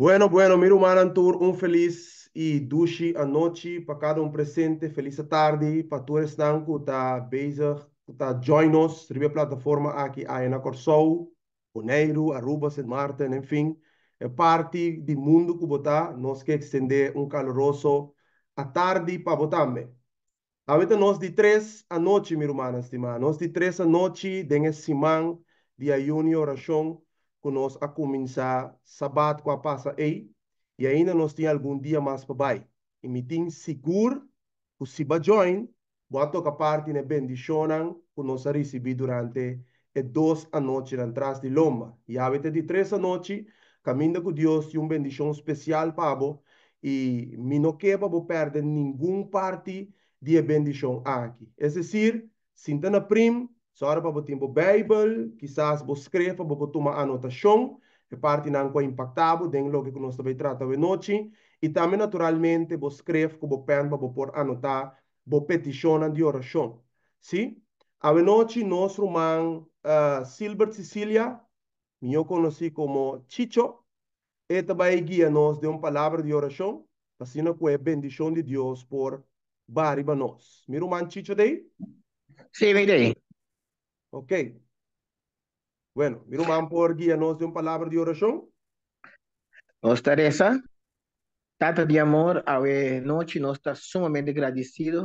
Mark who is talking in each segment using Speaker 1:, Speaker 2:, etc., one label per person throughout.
Speaker 1: Bueno, bueno, mi hermano tour, un feliz y dushi anoche para cada um presente, feliz tarde para tu estão que está bezig, está join us, ribe plataforma aqui a na Corsou, Oneiro, Aruba, St. Martin, enfim, é parte do mundo que botar, nós que estender um caloroso a tarde para botar também. Ahorita nós de três a noite, minha irmã, estimada, nós de três a noite, dengue semana de ayuno e oração, que nós a começar sábado com a passa aí, e ainda nós temos algum dia mais para vai. E me tem seguro que se vai join, vou tocar parte na bendição que nós recebi durante e dois a noite de Loma. E a de três a noite, caminho com Deus tem uma bendição especial para você, e me não quer para perder nenhuma parte de bendição aqui. É decir, sinta na prim, Sora para botar Bible, quizás você escreva, para tomar anotação, que parte não é impactado, dentro do que nós também tratamos de noite, e também naturalmente escreve, que você pen, para você anotar, você petição de oração. Sim? A noite, nosso irmão uh, Silbert Cecilia, eu conheci como Chicho, e também guia-nos de uma palavra de oração, assim que é bendição de Deus por nós. Meu irmão Chicho daí?
Speaker 2: Sim, daí.
Speaker 1: Ok. Bueno, mi hermano por guiarnos de una palabra de oración.
Speaker 2: Nos Teresa, Tata de amor, a noite nós está sumamente agradecido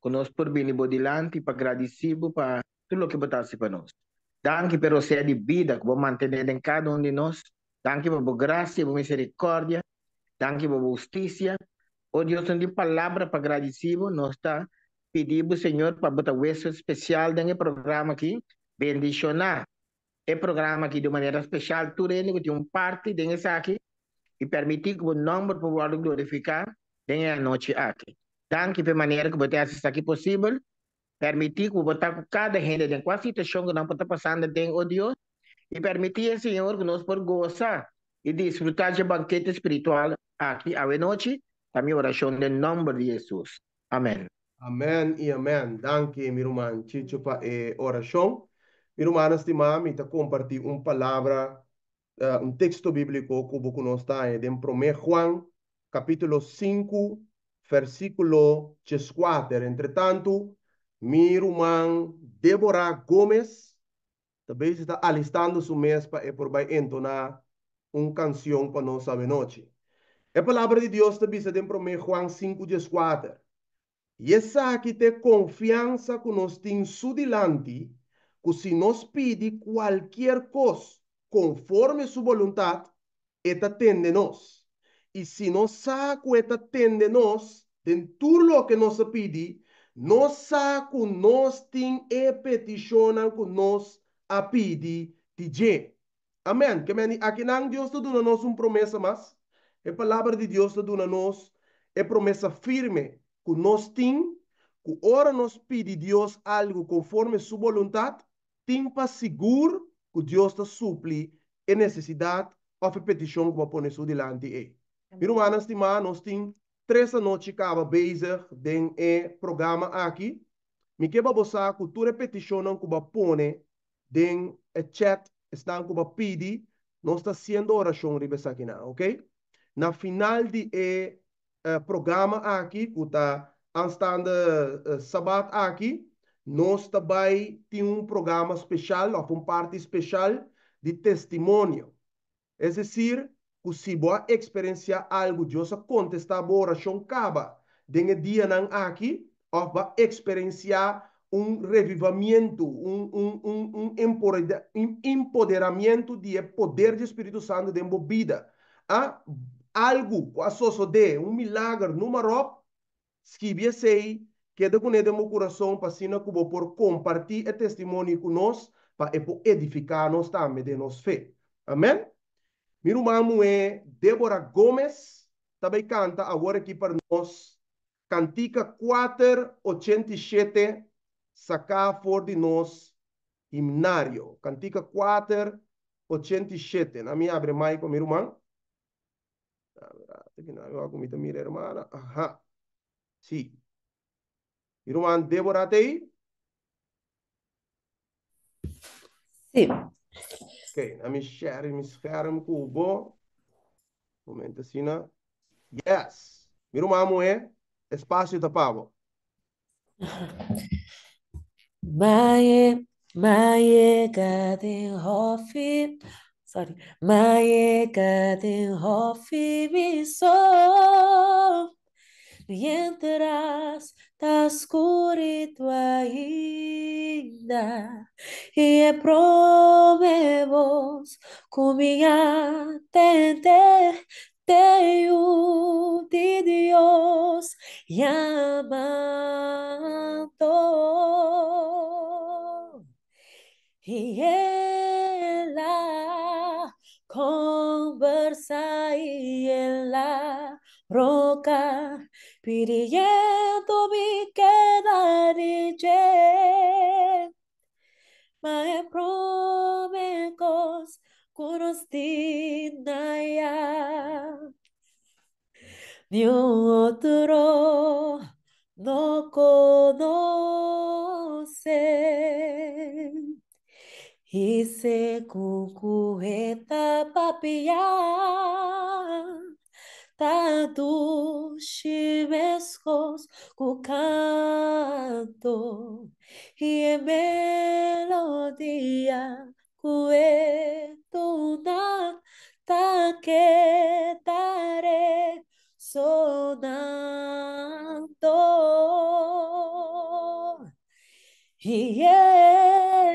Speaker 2: conosco por vir delante para agradecido para tudo o que botasse para nós. Danke pelo ser de vida que vou manter em cada um de nós. Danke por graça e misericórdia. Danke por justiça. Oh Deus, de palavra para agradecido, nós está pedimos, Senhor, para botar o especial no programa aqui, bendicionar o programa aqui de maneira especial, tudo ele tem um parte desse aqui, e permitir que o nome para glorificar a noite aqui. Então, de maneira que você assista aqui possível, permitir que você com cada gente em qual situação que não está passando tem o Deus, e permitir, Senhor, que nós possamos gozar e desfrutar de banquete espiritual aqui à noite, a minha oração no nome de Jesus. Amém.
Speaker 1: Amém e amém. Danke, meu irmão Chicho, para a oração. Meu irmão estimado, me compartilhar uma palavra, uh, um texto bíblico que você não está em 1 Juan, capítulo 5, versículo 4. Entretanto, meu irmão Débora Gomes, talvez está alistando seu mês para por vai entonar uma canção para nós essa noite. A palavra de Deus está vista em 1 Juan 5, 4. E essa aqui tem confiança que nós temos delante, que se nos pede qualquer coisa conforme sua vontade, esta tende nós. E se nós que esta tende nós, de tudo que nos pede, nós que nós temos e petição que nós a pede de Amém. Que aqui não Deus está dando nós uma promessa, mas a palavra de Deus está dando nós é promessa firme que nós temos, que ora nos pede Deus algo conforme sua vontade, tem para seguro que Deus está supli a necessidade ou a petição que vai pôr isso delante. Meu irmão, estimado, nós temos três noites que acaba bezig den e programa aqui. Me que vai botar que toda petição que vai pôr den e chat está que vai pedir, nós está sendo oração ribesa aqui, ok? Na final de e uh, programa aqui, que está anstaande uh, sabat aqui, nós também temos um programa especial, ou uma parte especial de testemunho. É dizer, que se você experienciar algo, Deus contestar a oração caba, dengue dia não aqui, ou vai experienciar um revivamento, um, um, um, um empoderamento de poder do Espírito Santo dentro da vida. Ah, algo associado de um milagre no Marrocos, que sei que de com meu coração para que vou por compartilhar o testemunho conosco para edificar nós também de nossa fé. Amém? Meu irmão é Débora Gomes, também canta agora aqui para nós, Cantica 487, sacar for de nós himnário. Cantica 487. Na minha abre mais com meu irmão. Ginagawa ko mita mira hermana. Aha.
Speaker 3: Sim.
Speaker 1: Ok, na minha share, me share, me cubo. Momento assim, né? Yes. Miro mamo é espaço da pavo.
Speaker 3: Maye, maye gadin hofi, sorry, maye gadin hofi miso, mientras tá escurito ainda, e é promevos cominha tente, tenho de Dios llamando. Y ella conversa y en la roca pidiendo mi quedar y Mae promecos kunostinaya Ni otro no conoce y se cucueta papia tanto chimescos canto en melodia cuetuna ta que tare sonando y ella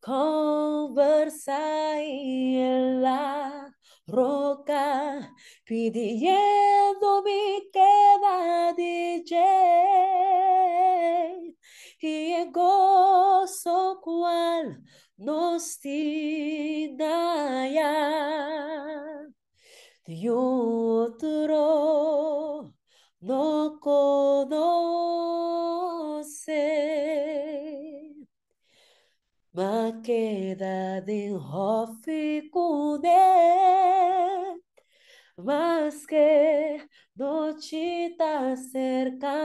Speaker 3: conversa en la roca pidiendo mi queda DJ y el gozo cual nos ya de otro no conoce ma queda de hofi cude mas que noche está cercando.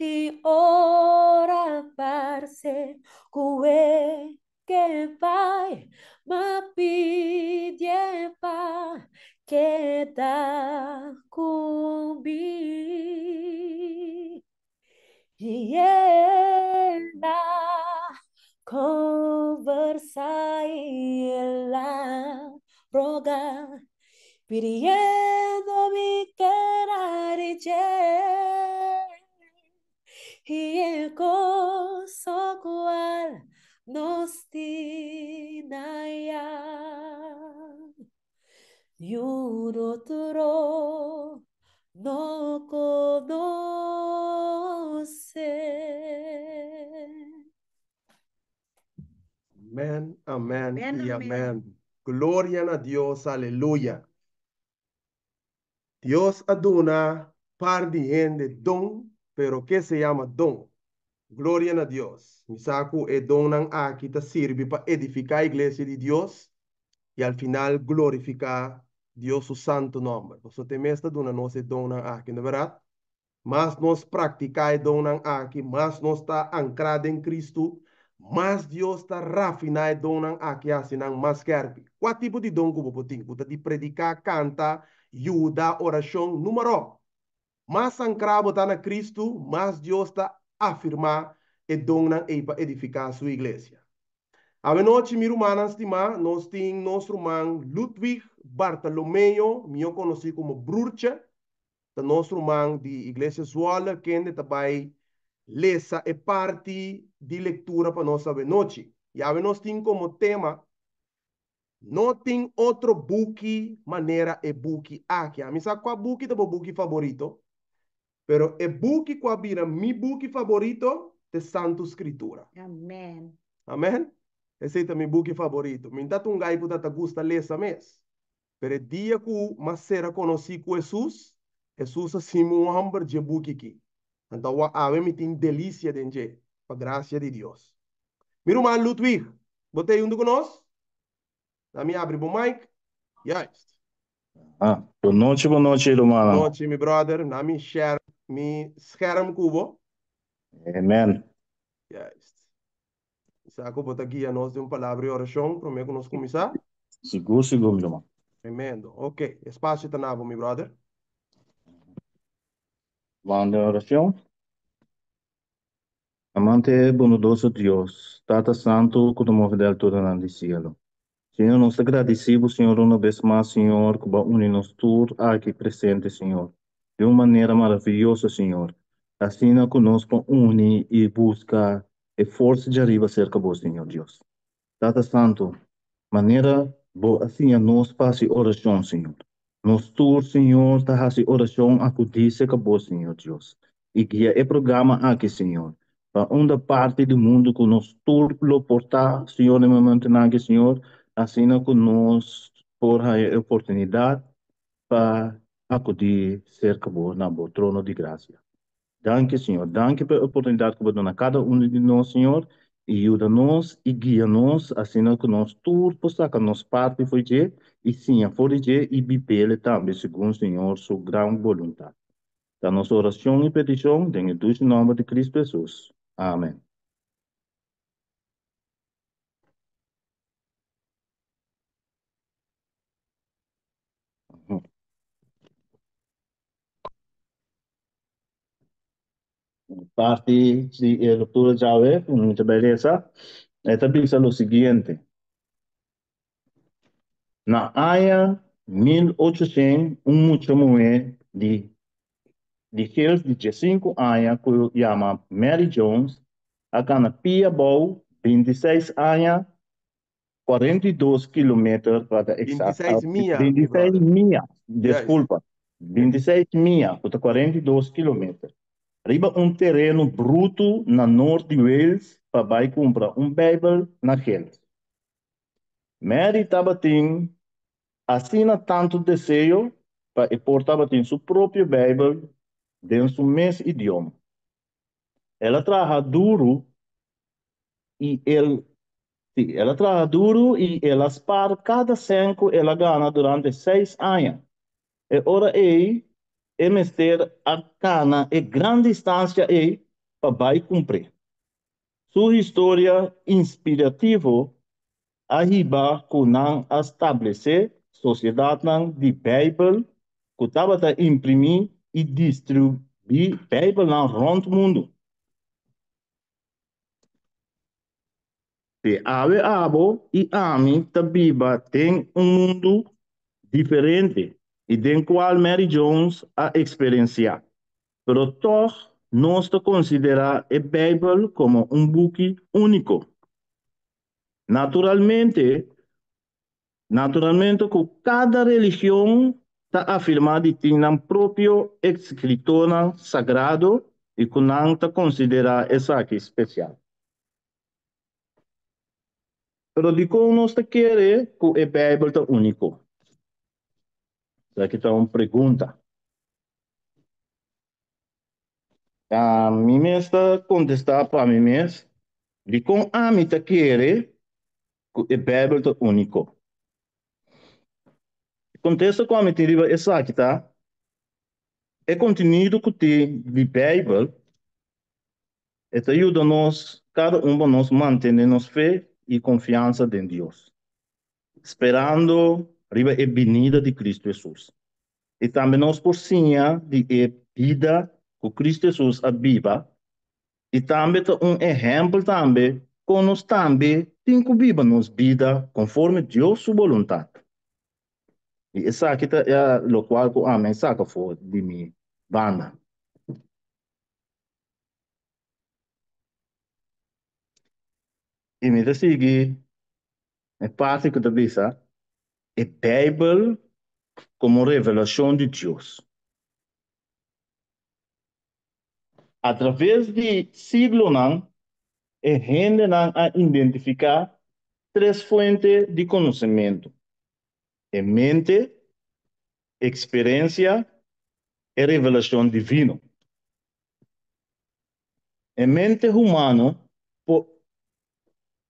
Speaker 3: Y ora parce cue que vai ma pide pa que da cubi ella conversa roga pidiendo mi querer y el gozo cual nos dinaya y un otro no conoce.
Speaker 1: Amén, amén
Speaker 4: Amén,
Speaker 1: y
Speaker 4: amén.
Speaker 1: amén. Gloria a Dios, aleluya. Dios aduna par de gente don, pero ¿qué se llama don? Gloria a Dios. Misaku e donan aqui te sirve para edificar a iglesia de Dios y al final glorificar Dios su santo nombre. Por eso te mesta dona nos e donan aqui, na verdade? Mas nós praticar e donan aqui, mas nós está ancrado em Cristo, mas Deus está rafinar e donan aqui assim, mas quer. Qual tipo de dom que você tem? Você de predicar, canta, ajuda, oração, número. Mas ancrado está na Cristo, mas Deus está afirmar e donan e para edificar sua igreja. A noite, minha irmã, estima, nós temos nosso irmão Ludwig Bartolomeu, meu conhecido como Brurcha, da nosso irmão de Igreja Zuala, que também lesa e parte de leitura para nós saber noite. E a nós temos como tema não tem outro book maneira é book aqui. A mim sabe qual book é o book favorito? Pero é book qual vira mi book favorito de Santo Escritura.
Speaker 4: Amém.
Speaker 1: Amém? Esse é meu book favorito. Me dá um gai que te gusta ler essa mês. Pero o dia que mais será conhecido com Jesus, Jesus assim um hamburger de book aqui. Então, a mim tem delícia de gente, a graça de Deus. Meu irmão Ludwig, botei um conosco? Na minha abre o mic. Yes.
Speaker 5: Ah, boa noite, boa noite,
Speaker 1: Boa
Speaker 5: irmã.
Speaker 1: noite, meu brother. Na minha share, mi scherm cubo.
Speaker 5: Amen.
Speaker 1: Yes. Saco bota aqui a nós de uma palavra e oração, para que nós começar.
Speaker 5: Seguro, seguro, meu irmão.
Speaker 1: Tremendo. Ok, espaço está novo, meu brother.
Speaker 5: Vamos à oração. Amante bondoso Deus, Tata Santo, que nos del todo no cielo. Senhor, nós agradecemos, Senhor, uma vez mais, Senhor, que une-nos tudo aqui presente, Senhor. De uma maneira maravilhosa, Senhor. Assim, conosco une e busca e força de arriba cerca você, Senhor Deus. Tata Santo, maneira boa, assim, a nós fazer oração, Senhor. Nos tour, Senhor, tá fazer oração a cuidar cerca você, Senhor Deus. E guia o programa aqui, Senhor. Para onde parte do mundo que nos tour lo portar, Senhor, no momento aqui, Senhor, assim nós por a oportunidade para acudir cerca de na trono de graça. Danke, Senhor. Danke pela oportunidade que você dá a cada um de nós, Senhor. E ajuda-nos e guia-nos, assim que nós tudo possamos que nós parte foi de e sim, foi de e bipele também, segundo o Senhor, sua grande vontade. Da nossa oração e petição, em o nome de Cristo Jesus. Amém. Parte de a doutora Jave, muita beleza, esta pensa o seguinte, na área 1800, um moe de de Hills de 5 anos, que chama Mary Jones, a cana Pia Bow, 26 anos, 42 quilômetros para
Speaker 1: exato. 26 milhas.
Speaker 5: 26 milhas, desculpa. 26 milhas, 42 quilômetros. Arriba um terreno bruto na norte de Wales para vai comprar um Bible na Hills. Mary Tabatin assina tanto desejo para importar tem seu próprio Bible dentro do mesmo idioma. Ela trabalha duro e ele ela trabalha duro e ela para cada cinco ela ganha durante seis anos. E ora é mestre a cana e grande distância é para vai cumprir. Sua história inspirativa arriba não estabelecer sociedade de Bible que estava a imprimir e distribuir Bible na rond mundo. Se ave abo e ami tabiba tem um mundo diferente e den qual Mary Jones a experienciar. Pero toch nós considera a Bible como um book único. Naturalmente, naturalmente, com cada religião está afirmado que tem um próprio escritor sagrado e que não está considerado essa aqui especial. Pero de como nós queremos que a Bíblia está único. Aqui está uma pergunta. A mim mesmo contestar para mim mesmo. De como a mim está querendo que a Bíblia está único. Contexto com a mim tem essa aqui, tá? É conteúdo que tem de Bíblia. Isso ajuda nós, cada um de nós, manter nossa fé e confiança em Deus. Esperando arriba a venida de Cristo Jesus. E também nós por sinha de a vida que Cristo Jesus abiva. E também um exemplo também, com nós também tem que viver nossa vida conforme Deus sua vontade. E essa aqui é o qual que a mensagem foi de minha banda. E me seguir, é parte que eu disse, é Bíblia como revelação de Deus. Através de siglo não, é gente não a identificar três fontes de conhecimento. É mente, experiência e revelação divina. A mente humana,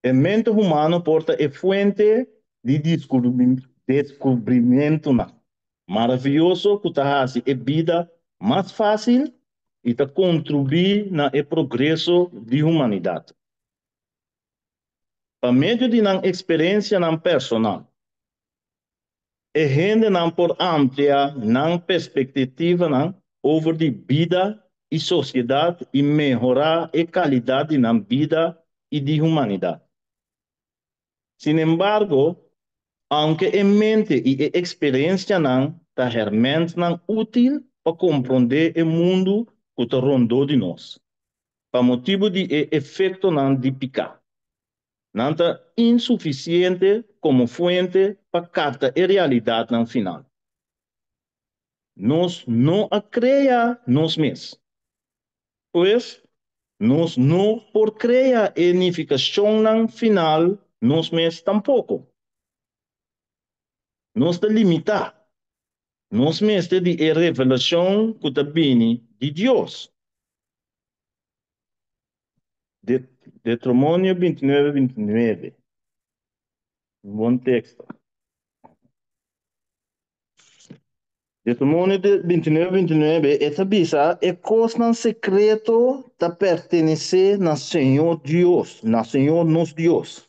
Speaker 5: a mente humana porta é fonte de descobrimento, descobrimento não maravilhoso que está assim, é vida mais fácil e está contribuir na é progresso de humanidade. Para meio de uma experiência não personal, e rende não por amplia não perspectiva não over de vida e sociedade e melhorar a qualidade na vida e de humanidade. Sin embargo, aunque em mente e experiência não está realmente não útil para compreender o mundo que está rondou de nós, para motivo de efeito não de picar. Não está insuficiente como fonte para captar a realidade no final. Nós não a criar nós mesmos. Pois, nós não por criar a unificação no final, nós mesmos tampouco. Nós está limitar. Nós mesmos de a revelação que está vindo de Deus. De, Deuteronômio 29, 29. Bom texto. Deuteronômio 29, 29, essa bisa é coisa secreto da pertencer na Senhor Deus, na Senhor nosso Deus.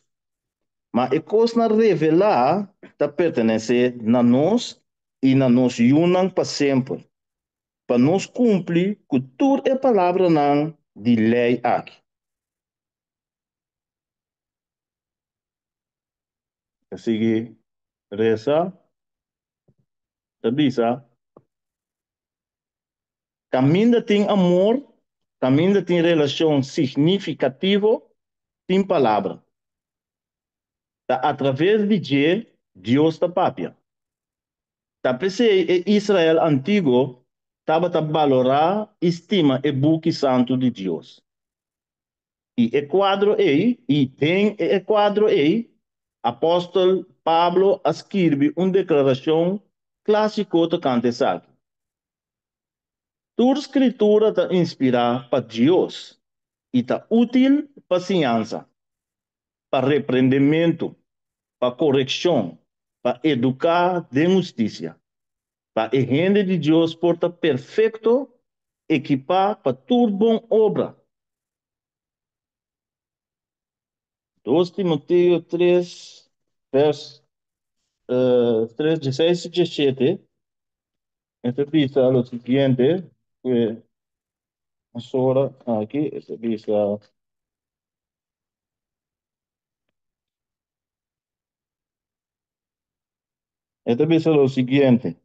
Speaker 5: Mas é coisa revelar da pertencer na nós e na nós unam para sempre. Para nós cumprir com toda a palavra não de lei aqui. A seguir, reza, da bisa, Caminha tem amor, caminha tem relação significativa, tem palavra. Tá, através de que Deus da papia. Tá pensei Israel antigo estava a valorar, estima e buque santo de Deus. E é quadro aí, e tem é quadro aí, apóstolo Pablo escreve uma declaração clássica do cante sabe. Toda escritura está inspirada para Deus e está útil para ciência, para repreendimento, para correção, para educar de justiça, para a gente de Deus porta perfeito, equipar para toda boa obra. 2 Timoteo 3, verso uh, 3, 16 e 17. Esta dice lo siguiente, que ahora aquí se dice Esta dice lo siguiente.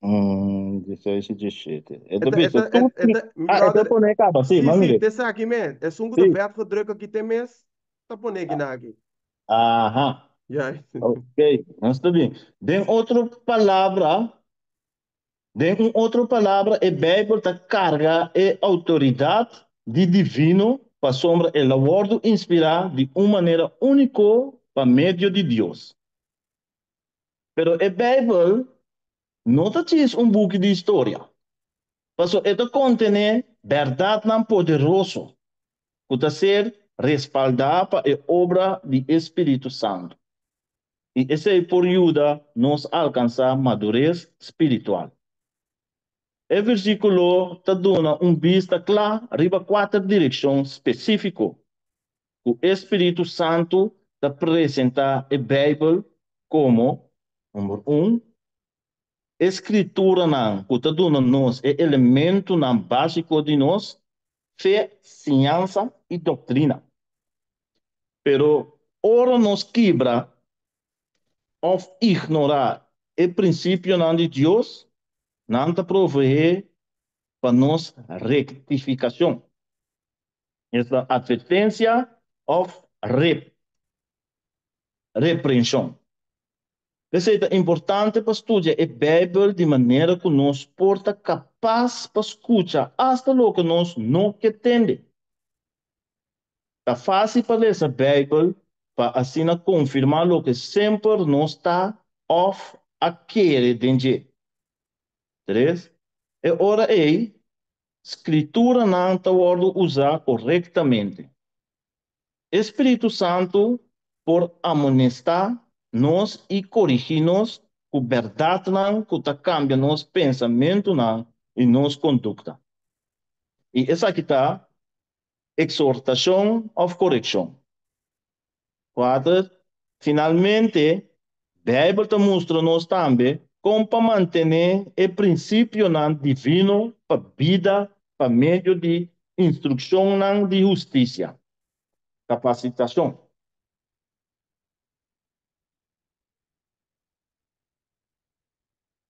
Speaker 5: Hum, 16 e 17. Esta dice,
Speaker 1: esta-
Speaker 5: tu-
Speaker 1: esta-
Speaker 5: ah, esta
Speaker 1: brother,
Speaker 5: pone acaba, sí,
Speaker 1: Sim,
Speaker 5: mas
Speaker 1: sim,
Speaker 5: mire.
Speaker 1: man. É
Speaker 5: Sim.
Speaker 1: do verbo gedrukt aqui tem mês. Tá pondo aqui na aqui. Já.
Speaker 5: ok, está bien. Den outra palavra, uma outra palavra, a Bíblia está carga e autoridade de divino para sombra el abordo inspirar de uma maneira única para meio de Deus. Pero a Bíblia não diz um book de história. Mas ela contém verdade não poderoso, que está ser respaldada para a obra do Espírito Santo. E esse é por ajuda nos alcançar madurez espiritual. O versículo está dando uma vista clara, riba quatro direções específicas. O Espírito Santo está apresentar a Bíblia como, número um, escritura não, dando nós é elemento não básico de nós, fé, ciência e doutrina. Pero, ora nos quebra ou ignorar o princípio não de Deus, não te prover para nós rectificação. Essa advertência ou rep, repreensão. É importante para estudar a Bíblia de maneira que nós porta capaz para escutar hasta lo que nós não entende. Está fácil para ler a Bíblia para assim confirmar o que sempre nós está off a querer entender. Três. E ora é escritura não está usar corretamente. Espírito Santo por amonestar nós e corrigir-nos com verdade não, que está cambia nosso pensamento não e nossa conduta. E essa aqui está exortação correção. Quatro, finalmente, Bíblia te mostra nós também como para manter divino para vida, para meio de instrução não de justiça, capacitação.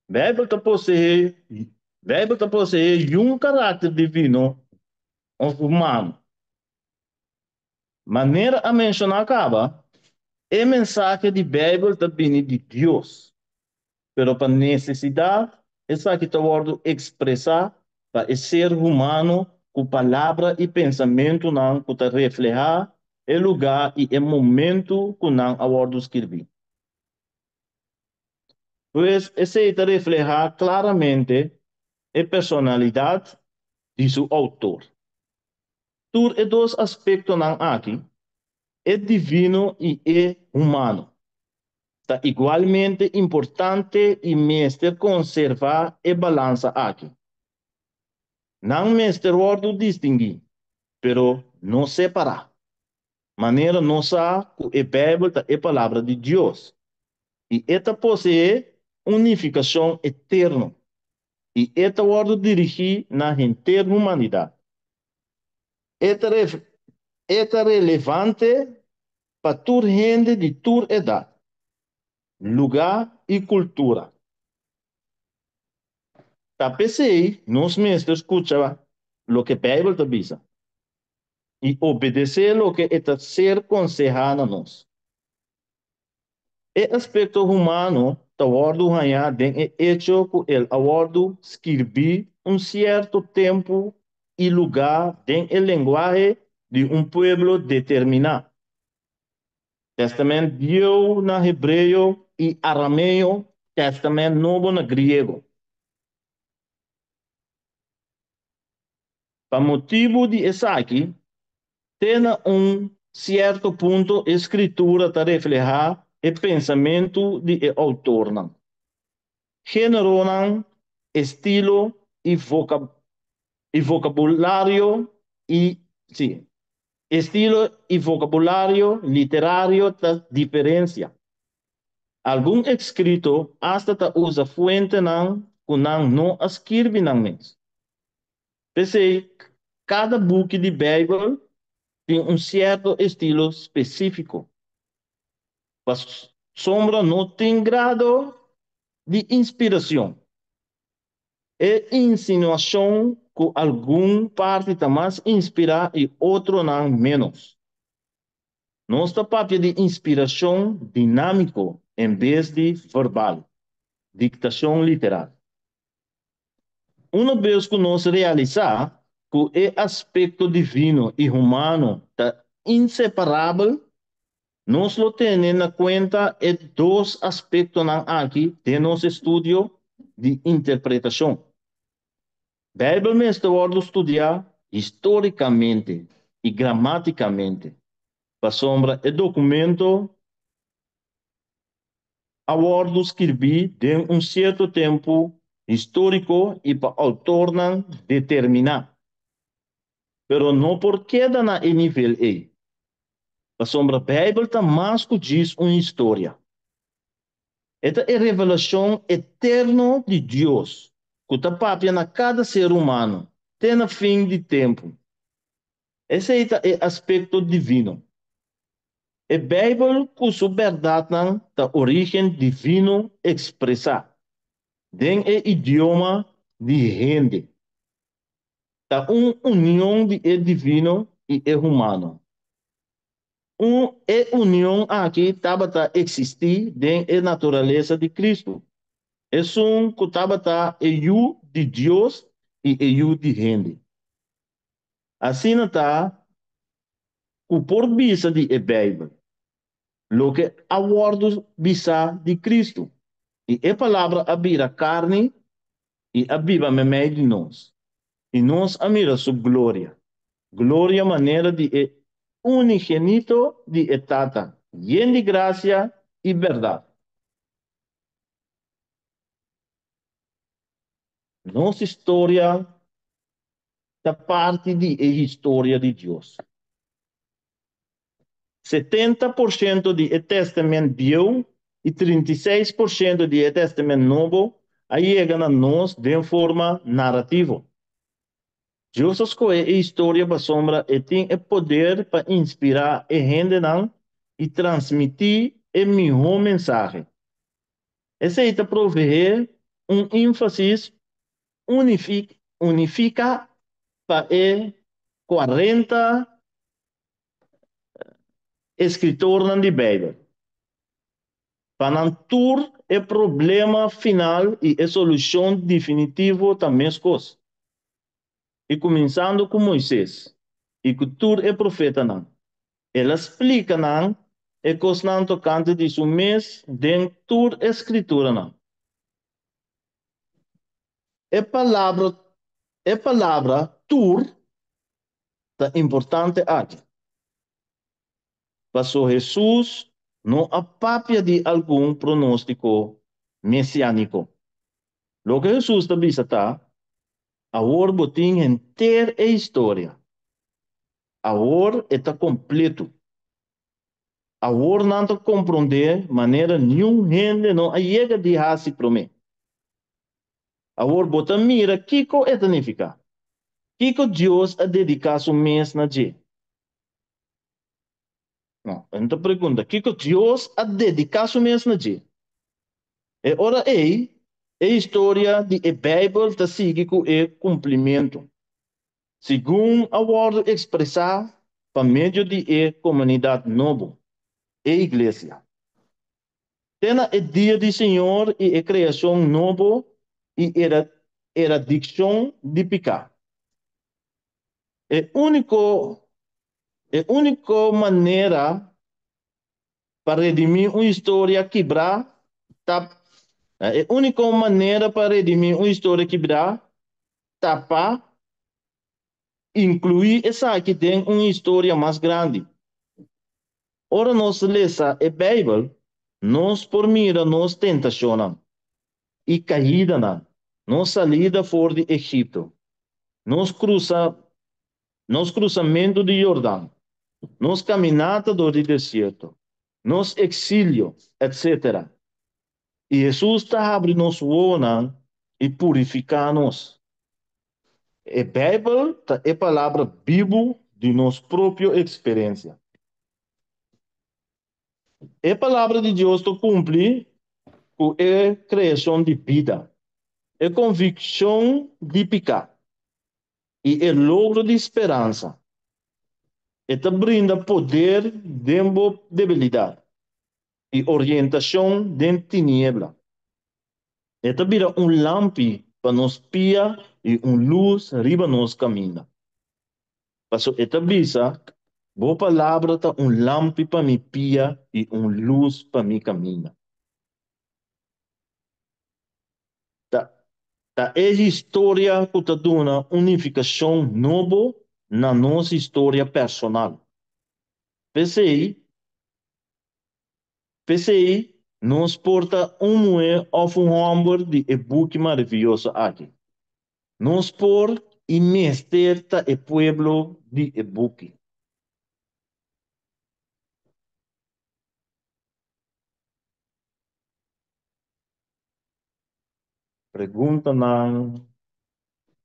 Speaker 5: Bíblia te possui, Bíblia te possui um caráter divino humano. Maneira a mencionar acaba, é mensagem de Bíblia também de Deus. Pero para necessidade, essa que está expressar para o ser humano com palavra e pensamento não que refletir o lugar e o momento que não a escrever. Pois esse está refletir claramente a personalidade de seu autor. Tur é dois aspectos não aqui, é divino e é humano. Está igualmente importante e mestre conservar a balança aqui. Não mestre ordo distinguir, pero não separar. Maneira que a Bíblia é a palavra de Deus. E esta possui unificação eterna. E esta ordo dirigir na inteira humanidade. Esta, esta relevante para toda gente de toda idade, lugar e cultura. Tá pensei, nós mesmos escuchava o que a Bíblia te e obedecer o que está ser aconsejado a nós. O aspecto humano ordo ganhar den hecho que el escrever um certo tempo e lugar den el lenguaje de um pueblo determinado. Testamento Dio na hebreu e arameu, Testamento Novo na grego. Para motivo de aqui, tem um certo ponto escritura para refletir o pensamento de autor. Gênero, estilo e, vocab e vocabulário e sim, estilo e vocabulário literário da diferença. Algum escrito hasta usa fuente não, que não escreve não mesmo. Pensei, cada book de Bíblia tem um certo estilo específico. Mas sombra não tem grado de inspiração. É insinuação que algum parte está mais inspira e outro não menos. Nossa papel de inspiração dinâmico em vez de verbal, dictação literal. Uma vez que nós realizar que o aspecto divino e humano está inseparável, nós lo temos na conta e dois aspectos aqui de nosso estudo de interpretação. Bíblia me está estudar historicamente e gramaticamente. Para sombra, é documento a ordo escrevi de um certo tempo histórico e para autor determinar. Pero não por queda na nível E. A sombra Bíblia está mais que diz uma história. Esta é a revelação eterna de Deus, que está papia na cada ser humano, até no fim de tempo. Esse é o aspecto divino. A Bíblia, com sua verdade, da origem divino expressa den o idioma de gente. Da uma união de é divino e é humano. Um é união aqui estava a existir den a natureza de Cristo. É um que estava a eu de Deus e eu de gente. Assim está o por vista de Bíblia lo que awardo bisa de Cristo. E a palavra abira carne e abiva me meio de nós. E nós amira sua glória. Glória maneira de e unigenito de etata, lleno de graça e verdade. Nossa história da parte de a história de Deus. 70% de Testamento viu e 36% do Testamento Novo aí chega a nós de forma narrativa. Deus escolhe a história para sombra e tem o poder para inspirar a gente não e transmitir o melhor mensagem. Aí prover um ênfase unifica, unifica para 40 escritores da Bíblia. Para ter o problema final e a solução definitiva também as coisas. E começando com Moisés, e que tudo é profeta não. Ele explica não, e coisa não tocante de seu mês, dentro da escritura não. É palavra, é palavra tur, é importante aqui. Passou Jesus não apapia de algum pronóstico messiânico. Lo que Jesus está visita, agora botin inteira a história. Agora está completo. Agora não está compreender maneira nenhuma gente não chega de hasi para mim. Agora bota mira, que co é significa? Que co Deus a dedicar seu mês na gente? Não, então pergunta, que que Deus a dedicar seu mês na gente? E ora ei, a história de a Bíblia está sigue com o cumprimento. Segundo a ordem expressar para meio de a comunidade nova, a igreja. Tem o dia do Senhor e a criação nova e era eradicação de pecado. É único é única maneira para redimir uma história quebrar é a única maneira para redimir uma história quebrar tapa incluir essa que tem uma história mais grande. Ora nós lemos a Bíblia, nós por mira nós tentação e caída na nós salida fora de Egito, nós cruza nós cruzamento de Jordão, nos caminata do deserto, nos exílio, etc. Jesus está abrindo nos olhos e purificar-nos. A Bíblia é a palavra viva de nossa própria experiência. A palavra de Deus cumpre com a criação de vida, a convicção de pecado e o logro de esperança. Esta brinda poder dentro debilidade e orientação dentro tiniebla. Esta vira um lampi para nos pia e um luz riba nos caminha. Passo esta visa, boa palavra tá um lampi para mi pia e um luz para mi caminha. Tá, tá é história que tá dando unificação nova na nossa história personal. PCI, PCI nos porta um moe of um homem de e-book maravilhoso aqui. Nos por e mesterta e pueblo de e-book. Pergunta na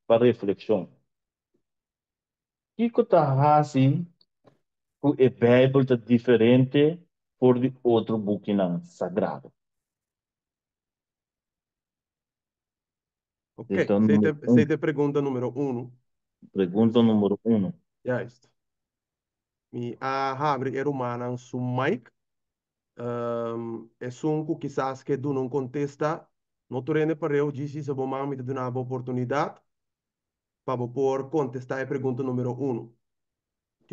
Speaker 5: para reflexão que que está assim que a Bíblia está diferente por de outro book sagrado.
Speaker 1: Ok,
Speaker 5: Então,
Speaker 1: aceita,
Speaker 5: um.
Speaker 1: aceita a pergunta número um.
Speaker 5: Pergunta número um.
Speaker 1: Juist. Mi a habri er umana su mic. Um, é sunco quizás que tu não contesta. Não torene para eu disse se bom mami te dá uma oportunidade para por contestar a pergunta número um.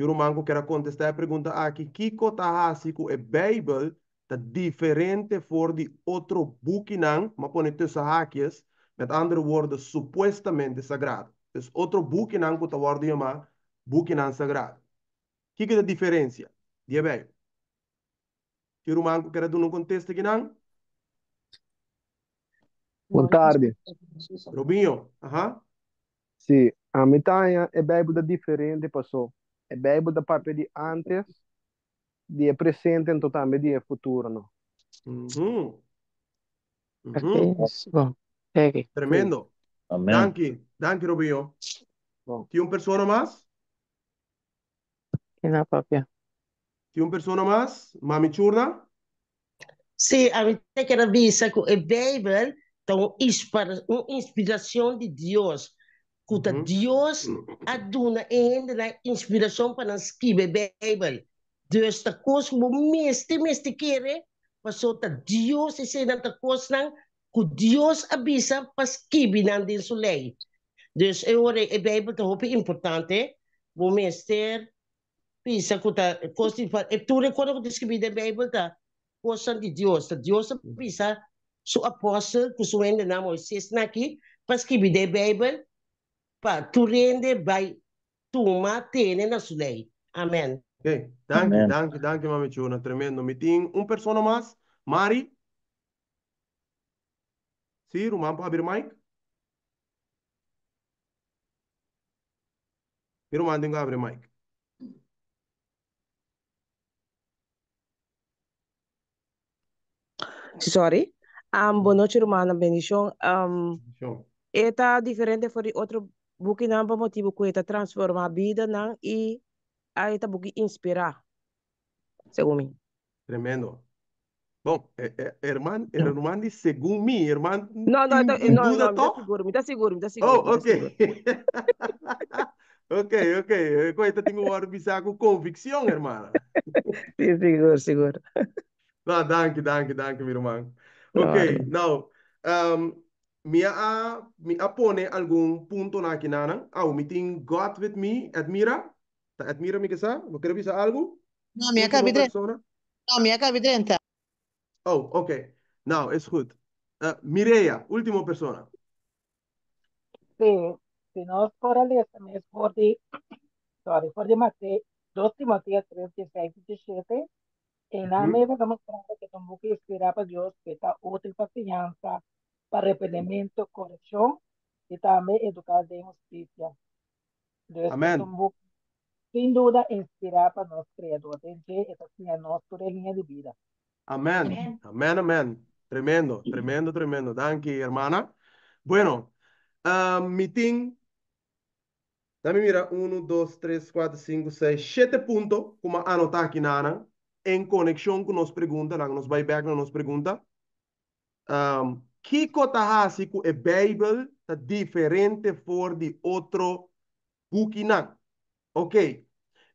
Speaker 1: Que o manco quer contestar a pergunta aqui, que cota hasico é Bíblia tá diferente for de outro book não, mas põe tussen haakjes, met andere woorden, supostamente sagrado. Dus outro book não que tá word chama book não sagrado. Que que é a diferença? De bem. Que o manco quer dar um contexto aqui não?
Speaker 4: Boa tarde.
Speaker 1: Robinho, aham.
Speaker 4: Sì, a metà è Bibbia differente passò. È Bibbia da parte di antes, di presente e totalmente di futuro, no?
Speaker 1: Uhum.
Speaker 6: Ok,
Speaker 1: Uhum.
Speaker 6: Bom, segue.
Speaker 1: Tremendo.
Speaker 5: Amém.
Speaker 1: Danke, danke.
Speaker 4: Bom.
Speaker 1: Tem uma pessoa mais?
Speaker 6: E na papia.
Speaker 1: Tem uma pessoa mais? Mami Churna?
Speaker 7: Sim, a gente tem que revisar que a Bíblia inspira- uma inspiração de Deus. Que
Speaker 1: Uhum.
Speaker 7: Deus aduna ainda na inspiração para nós escrever a Bíblia. Deus está coisa como meste, meste querer, mas só tá Deus e se não tá coisa não, que Deus avisa para escrever na din sua lei. Dus eu ore a Bíblia tá muito importante, o mester pisa que tá coisa de e tudo quando eu escrevi a Bíblia tá coisa de Deus, tá Deus pisa su apóstolo que su ainda na Moisés aqui para escrever a Bíblia para tu rende vai tuma tene na sua lei. Amém.
Speaker 1: Ok, danke,
Speaker 5: Amen.
Speaker 1: danke, danke, Mami Churna. Tremendo. Me tem uma pessoa mais? Mari? Sim, Roman, pode abrir o mic? E Roman, tem que abrir o mic.
Speaker 8: Sorry. Um, boa noite, Romana Bendición. Um,
Speaker 1: Show.
Speaker 8: esta diferente for de outro não por motivo que esta transforma a vida não e a esta book inspirar. Segundo mim.
Speaker 1: Tremendo. Bom, irmã, irmã de segundo mim, irmã,
Speaker 8: Não, não, não, não, não, seguro, me seguro, me seguro,
Speaker 1: Oh, ok. ok, ok. Coita tenho que arbitrar com convicção, irmã.
Speaker 8: Sim, seguro, seguro.
Speaker 1: Não, danke, danke, danke, irmão.
Speaker 8: Claro.
Speaker 1: Ok, now, um, minha a, minha pone algum ponto na kinana. Ah, me tem God with me, admira? Tá admira me que sa? Vou querer avisar algo?
Speaker 9: Não, minha
Speaker 1: Última
Speaker 9: cabe dentro.
Speaker 1: persona?
Speaker 9: Não, minha cabe dentro.
Speaker 1: Oh, ok. Now, it's good. Uh, Mireia, última persona.
Speaker 10: Sí, si no fuera también es por de, sorry, por de Mateo, 2 Timoteo 3, 16 y 17, en la
Speaker 1: Uhum.
Speaker 10: misma demostrando que tomó que esperar para Dios, que está útil para crianza, para arrepentimiento, corrección, y también educar de justicia. Entonces,
Speaker 1: Amén.
Speaker 10: sin duda, inspirar para los creadores de esta sea nuestra línea de vida.
Speaker 1: Amén. Amén, amén. Tremendo, tremendo, tremendo. Danke, hermana. Bueno, uh, meeting. Dame mira, 1, 2, 3, 4, 5, 6, 7 pontos, como anotar aqui, Nana, em conexão com nos pergunta, nos vai back, nos pergunta. Um, que cota hasi com a Bible tá diferente for de outro não? Ok.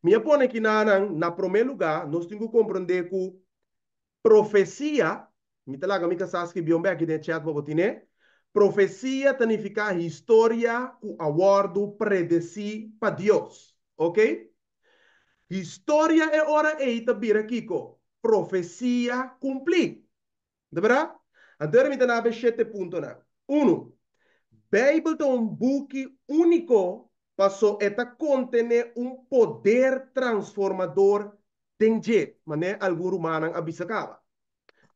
Speaker 1: Minha põe aqui, Nana, na primeiro lugar, nós temos que compreender que profecia, me talaga mi kasas que biombe aqui dentro chat bobotine, profecia significa história que aguardo predeci para Deus, ok? História é hora eita bira kiko, profecia cumprir, de verdade? Então, me tanabe sete pontos na. Uno, Bible é um book único passou eta contene um poder transformador dengue, mané algum humano abisacaba.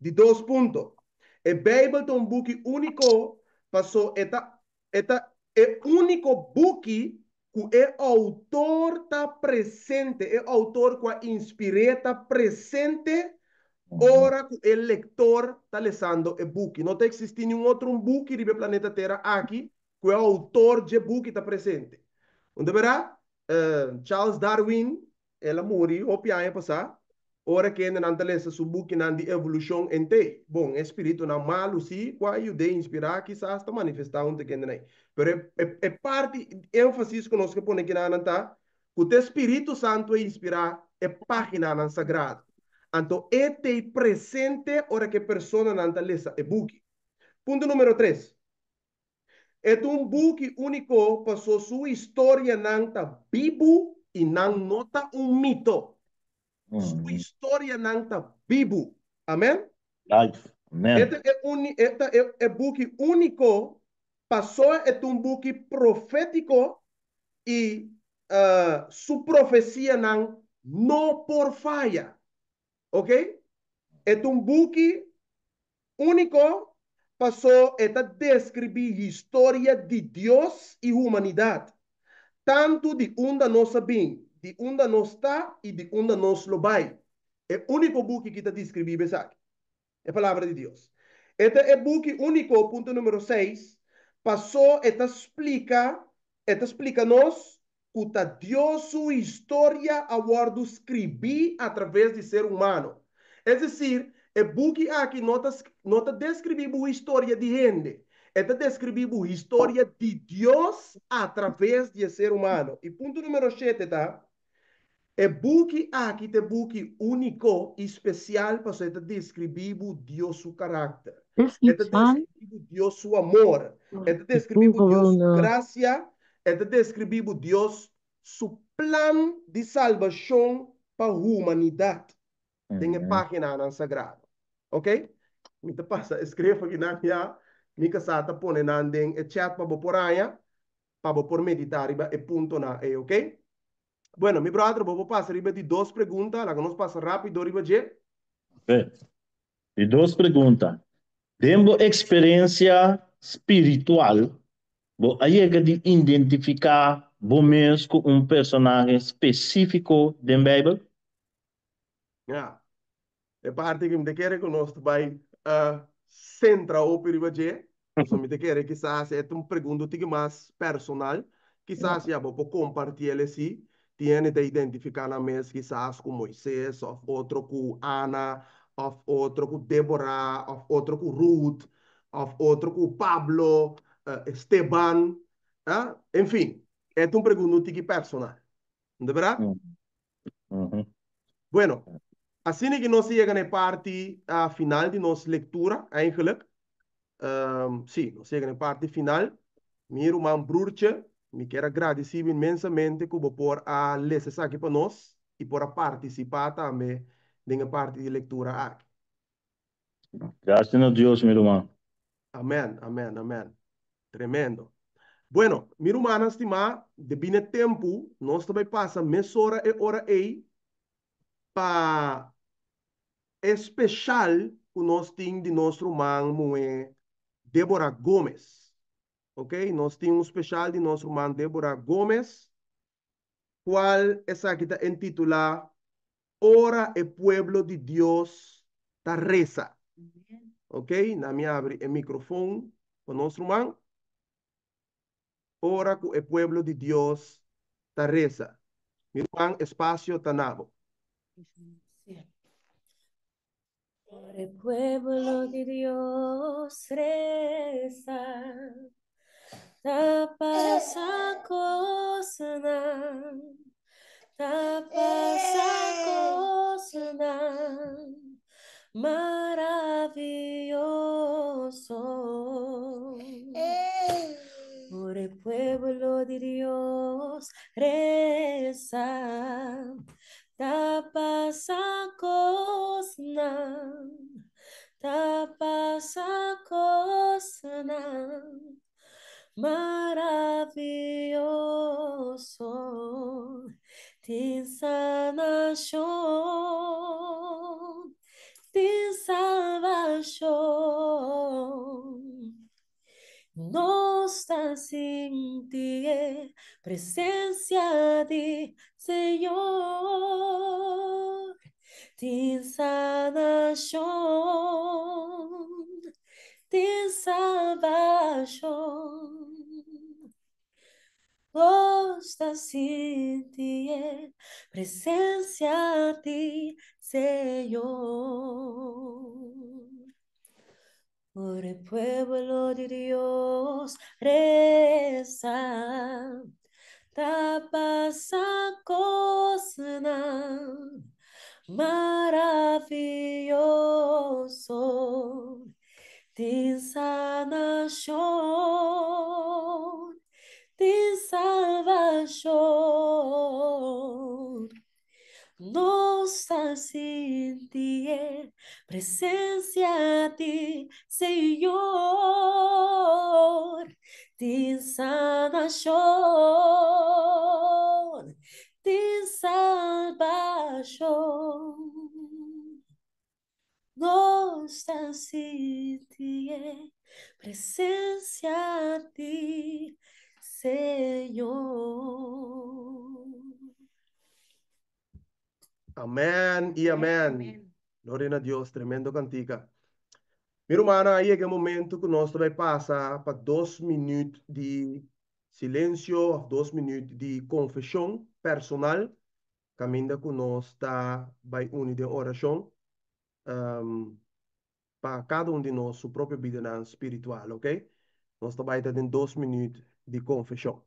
Speaker 1: De dois pontos. A Bible é um book único passou eta eta é único book que é autor tá presente, é autor que inspira tá presente ora que o leitor está lendo o book. Não está existindo nenhum outro book do planeta Terra aqui que o autor de book está presente. Onde verá, uh, Charles Darwin, ela morreu, o piano passar, ora que ainda não está lendo seu book de evolução em te. Bom, espírito não malo, sim, qual a inspirar, quizás está manifestar um pequeno aí. Pero é, é, é parte, ênfase que nós que põe aqui na Ananta, que o Espírito Santo é inspirar, é página na sagrada. Então, este presente ora que a pessoa está lendo o book. Ponto número 3. É um book único para sua história está vivo e não nota um mito. Sua história está vivo. Amém?
Speaker 5: Life.
Speaker 1: Este é um este é, é book único. Passou é um book profético e uh, sua profecia não não por falha. Ok? É um book único passou a descrever a história de Deus e humanidade, tanto de onde nós sabemos, de onde nós está e de onde nós lo vai. É o único book que está descrevendo isso aqui. É a palavra de Deus. Este é o book único, ponto número 6. Passou, esta explica, esta explica Deus sua história a bordo escrevi através de ser humano. É decir, o book aqui nota, nota descrever a história de gente. Esta descrever a história de Deus através de ser humano. E ponto número 7, tá? É book aqui tem book único e especial para você descrever o Deus seu caráter. É descrever o Deus seu amor. É descrever o Deus sua graça. É descrever o Deus seu plano de salvação para a humanidade. Tem a página na sagrada. Ok? Te passa, escreva aqui na minha, me casata pone na den e chat para por aí, para por meditar e ponto na e, ok? Bueno, mi brother, vou passar riba de duas perguntas, lá que nós passa rápido riba de.
Speaker 5: Ok. E duas perguntas. Demo experiência espiritual, vou aí de identificar bom mesmo um personagem específico da Bíblia?
Speaker 1: Ja. É parte que me quer que nós vai uh, centrar o riba de. So me quer que quizás é uma pergunta que mais personal, quizás já vou compartilhar assim tiene de identificar na mesa quizás com Moisés, ou outro com Ana, ou outro com Débora, ou outro com Ruth, ou outro com Pablo, Esteban, uh, enfim, é uma pergunta que personal, não é verdade?
Speaker 5: Uhum.
Speaker 1: Bueno, assim que nós chegamos na parte uh, final de nossa leitura, eigenlijk, um, sim, nós chegamos na parte final, meu irmão Brurche, me quero agradecer imensamente por por a ler isso aqui para nós e por a participar também na parte de leitura aqui.
Speaker 5: Graças a Deus, meu irmão.
Speaker 1: Amém, amém, amém. Tremendo. Bueno, meu irmão, estimado, de bem tempo, nós também passa meia hora e hora aí para especial o nós temos de nosso irmão, Débora Gomes ok? Nós temos um especial de nosso irmão Débora Gomes, qual essa aqui está intitulada Ora e Pueblo de Deus da Reza. Ok? Na minha abre o microfone para nosso irmão. Ora com o Pueblo de Deus da Reza. Meu irmão, espaço tanabo.
Speaker 3: Por el pueblo de Dios reza. Tapasakosana, tapasakosana, maravilloso. Por el pueblo de Dios reza, tapasakosana, tapasakosana maravilloso, presença de Senhor, de sanação, de salvação. Gosta sentir presença sentir presença de Senhor, de sanação, de salvação. Nossa sentir presença de Senhor.
Speaker 1: Amén y amén. Gloria a Dios, tremendo cantica. Meu irmão, aí é o momento que nós vai passar para dois minutos de silêncio, dois minutos de confissão personal. Caminha que nós está vai unir de oração um, para cada um de nós, sua própria vida espiritual, ok? Nós vai ter dois minutos de confissão.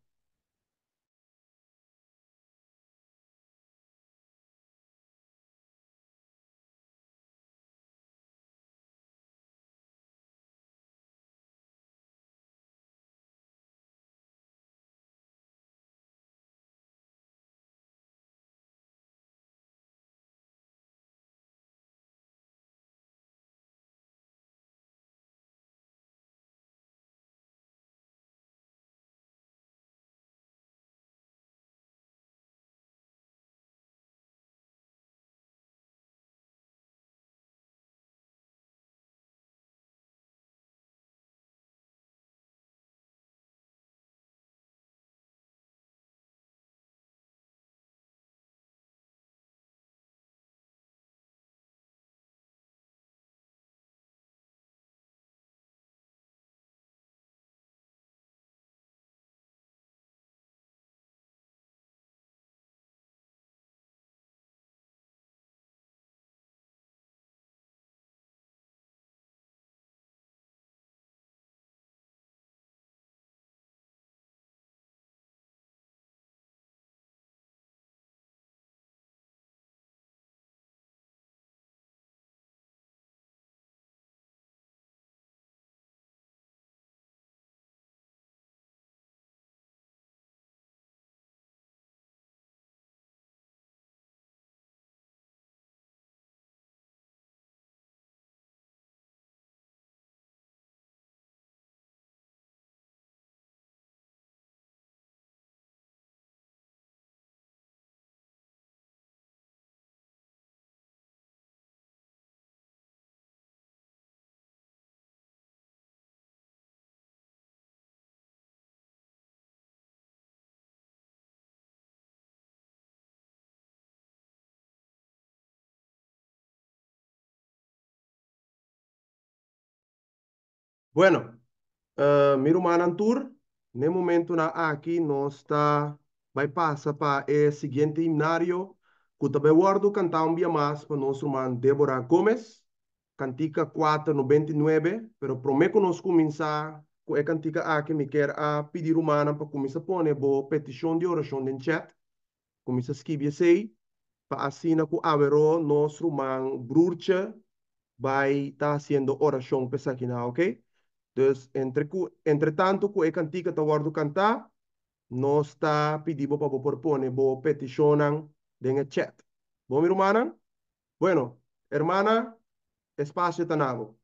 Speaker 1: Bueno, uh, meu irmão Antur, no momento na aqui nós está vai passar para o seguinte himnário que também guardo cantar um dia mais para nosso irmão Débora Gomes, cantica 499, pero prometo nós começar com a cantica aqui me quer a pedir humana para começar a pôr boa petição de oração no chat, começar a escrever sei, para assim que haverá nosso irmão Brurcha vai estar fazendo oração para aqui, ok? Dus, entre, entretanto, que a cantica está guardo cantar, nós está pedindo para propor boa petição no chat. Bom, minha irmã? Bueno, hermana, espaço está navo.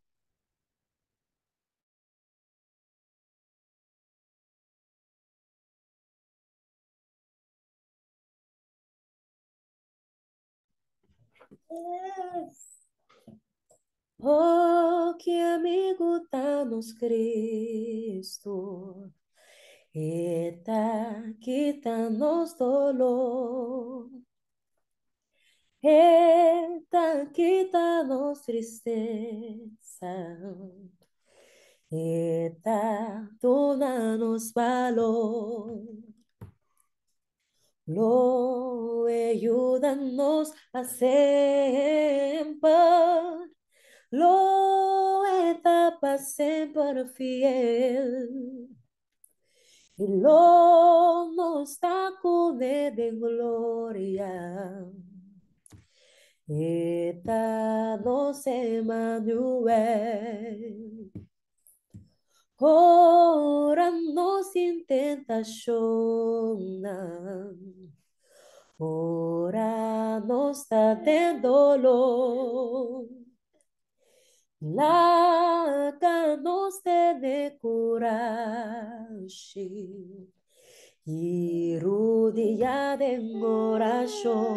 Speaker 3: Oh, que amigo tá nos Cristo. Eta quita nos dolor. Eta quita nos tristeza. Eta dona-nos valor. Lo ayúdanos a lo etapa sempre fiel. Y lo nos con de gloria. Eta nos Emmanuel. Ora sin tentación. Ora nos da de dolor. Láganos de coragem e rodilhada em oração.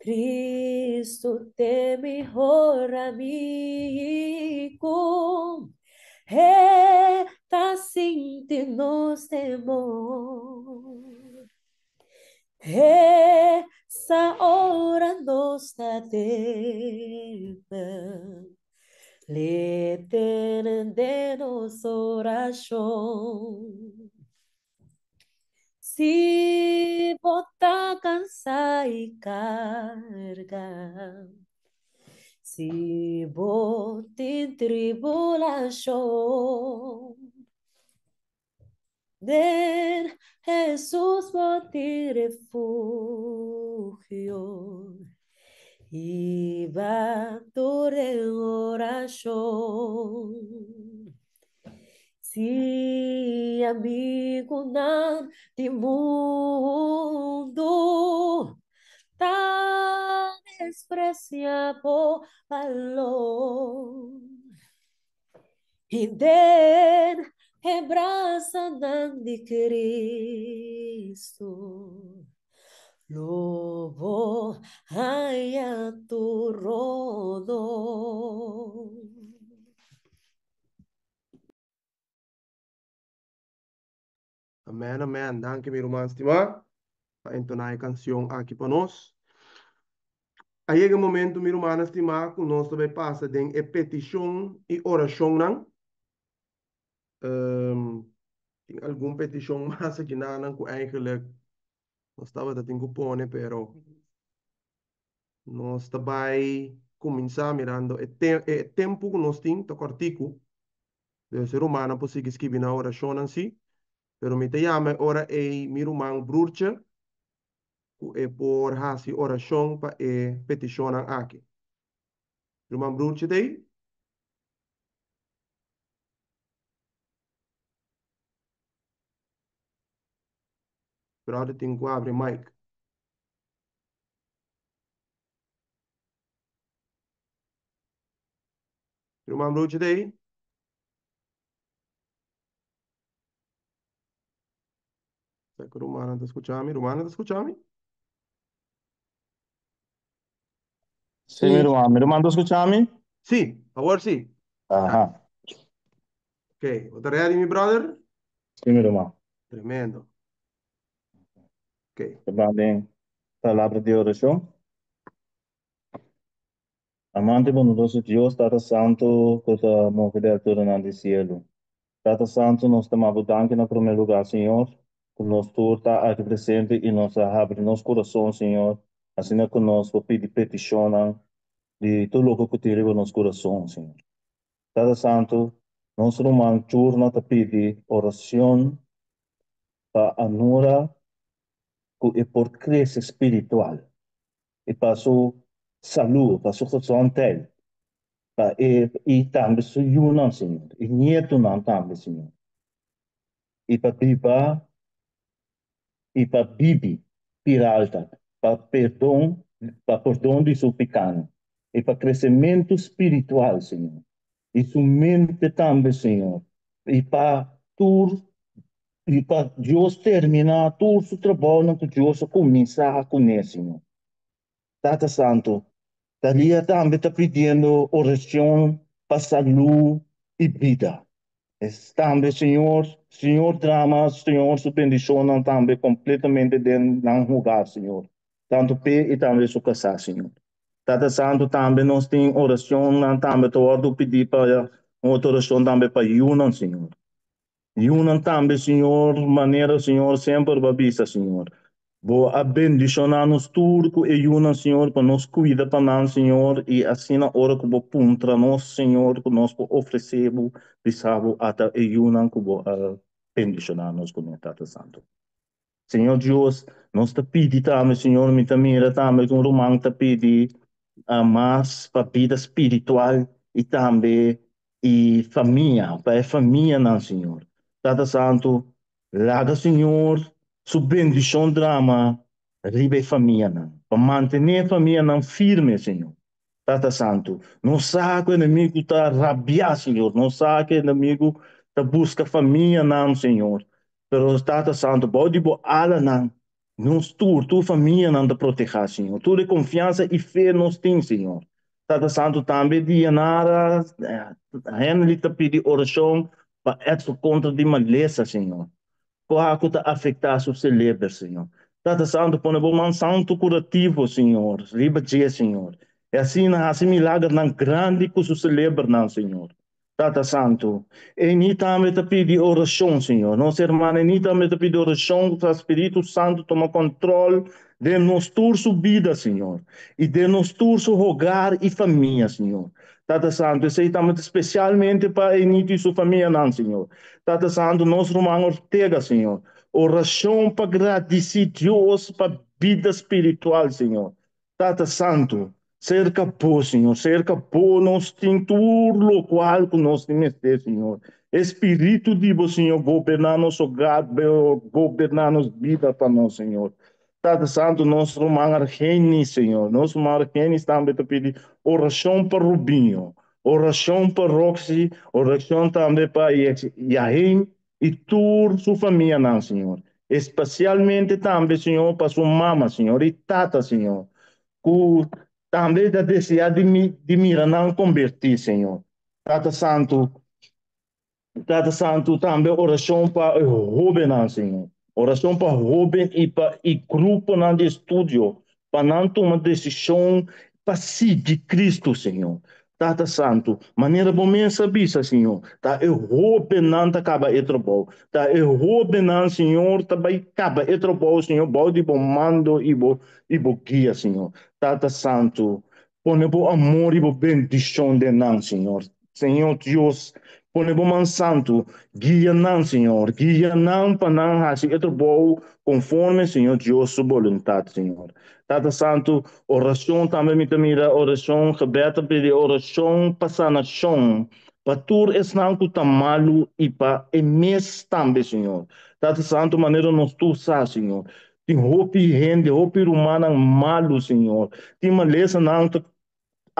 Speaker 3: Cristo te mejor amigo, está sintiendo temor. Essa hora nossa terra, lhe nos oração. Se botar cansar e carga, se botar em tribulação, Den Jesús ti refugio va tu de oración. Si amigo nan de mundo tan despreciado valor. Y den Abraça de Cristo. Lobo a tu rodo.
Speaker 1: Amen, amen. Dank je, irmã estimada. Para entonar a canção aqui para nós. Aí é o momento, minha irmã estimada, que nós também passa de petição e oração, não? Um, tem algum petição mais aqui na não eigenlijk nós estava da tenho pone pero nós vai começar mirando. É, te, é tempo que nós temos to cortico de ser humano possível escrever na oração em si pero me te chama ora é meu irmão Brurche é por hasi oração para é petição aqui irmão Brurche daí Brother tem que abrir mic. Irmão Ruth daí? Ecco, Romana, ti ascoltami? Romana, ti ascoltami?
Speaker 5: Sì, mi Romano, mi Romano, ascoltami?
Speaker 1: Sì, ora sì.
Speaker 5: Aha.
Speaker 1: Ok, what ready, mi brother?
Speaker 5: Sì, mi Romano.
Speaker 1: Tremendo. Ok.
Speaker 5: Vamos palavra de oração. Amante bondoso Deus, Tata Santo, coisa movida toda no cielo. Tata Santo, nós estamos dando no primeiro lugar, Senhor, que nós está aqui presente e nós abre nosso coração, Senhor, assim que nós pedir petição de tudo o que tira nosso coração, Senhor. Tata Santo, nós não turno para pedir oração para anura e por crescer espiritual e para sua saúde, para sua saúde, para e, e também sua união, Senhor, e nieto não também, Senhor. E para viver, e para viver, para alta, para perdão, para perdão de seu pecado, e para crescimento espiritual, Senhor. E sua mente também, Senhor. E para tudo e para Deus terminar todo o trabalho que Deus começar com ele, Senhor. Tata Santo, dali também está pedindo oração para saúde e vida. Também, Senhor, Senhor, drama, Senhor, sua bendição também completamente dentro do lugar, Senhor. Tanto pé e também sua casa, Senhor. Tata Santo, também nós temos oração, também estou pedir para outra oração também para Yunan, Senhor. Yunan tambe, Senhor, maneira, Senhor, sempre babisa, Senhor. Vou abendicionar-nos tudo e Yunan, Senhor, para nos cuidar para nós, Senhor, e assim na hora que vou puntra nós, Senhor, que nós oferecemos, bisabo, até e Yunan, que vou abendicionar-nos com o Tata Santo. Senhor Deus, nós te pedimos também, Senhor, me mira também, com o Romão te pedi, uh, mais para a vida espiritual e também e família, para a família, não, Senhor. Tata Santo, laga Senhor, sua bendição drama, ribe família, para manter a família firme, Senhor. Tata Santo, não sabe que o inimigo está rabiar, Senhor, não sabe que o inimigo está busca família, não, Senhor. Pero Tata Santo, pode bo ala não, nos tu, tu família não te proteger, Senhor. Tu de confiança e fé nos tem, Senhor. Tata Santo também dia nada, Henry te pedir oração, essa contra de maleza, Senhor. Que está afetar seu cérebro, Senhor. Tata Santo, põe bom santo curativo, Senhor. Riba Senhor. É assim, assim milagre não grande que se celebra, Senhor. Tata Santo, e ni também te pedi oração, Senhor. Nossa irmã, ni também te pedi oração para o Espírito Santo toma controle de nossa vida, Senhor. E de nosso hogar e família, Senhor. Tata Santo, sei também especialmente para Enito e sua família, não, Senhor. Tata Santo, nosso irmão Ortega, Senhor. Oração para agradecer Deus para vida espiritual, Senhor. Tata Santo, cerca por, Senhor, cerca por nós tem tudo qual que nós temos, Senhor. Espírito de Deus, Senhor, governar nosso hogar, governar nossa vida para nós, Senhor. Tata Santo, nosso irmão Argeni, Senhor. Nosso irmão Argeni também te pedir oração para Rubinho, oração para Roxy, oração também para Yahin e toda sua família, não, Senhor. Especialmente também, Senhor, para sua mama, Senhor, e tata, Senhor. Que também da desejar de, de mirar não convertir, Senhor. Tata Santo, Tata Santo, também oração para jovem, Senhor. Oração para jovem e para o grupo não de estúdio, para não tomar decisão para seguir Cristo, Senhor. Tata Santo, maneira bom me saber, Senhor. Tá eu roubo não tá acaba e bom. Tá eu roubo não, Senhor, tá vai acaba e bom, Senhor. Bom de bom mando e bom e bom guia, Senhor. Tata Santo, põe bom amor e bom bendição de não, Senhor. Senhor Deus, põe bom santo, guia não, Senhor. Guia não para não fazer outro bom conforme, Senhor Deus, sua vontade, Senhor. Tata Santo, oração também me mira, oração, gebed, pedir oração. Para esse não que está malo e para emes também, Senhor. Tata Santo, maneira nós tu sabes, Senhor. Tem roupa e rende, roupa humana malo, Senhor. Tem uma lesa não que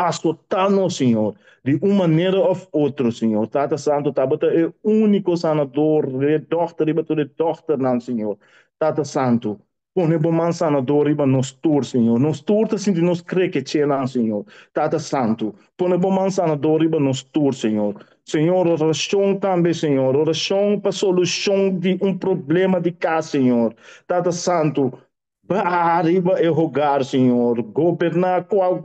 Speaker 5: assoltar-nos, Senhor, de uma maneira ou outra, Senhor. Tata Santo, Tabata é único sanador, é doctor, é doctor, não, Senhor. Tata Santo, Põe bom man sanador riba nos tur, Senhor. Nos tur ta sinti nos crê que c'è lá, Senhor. Tata Santo. Põe bom man sanador riba nos tur, Senhor. Senhor, oração também, Senhor. Oração para solução de um problema de cá, Senhor. Tata Santo. Arriba é rogar, Senhor. Governar qual,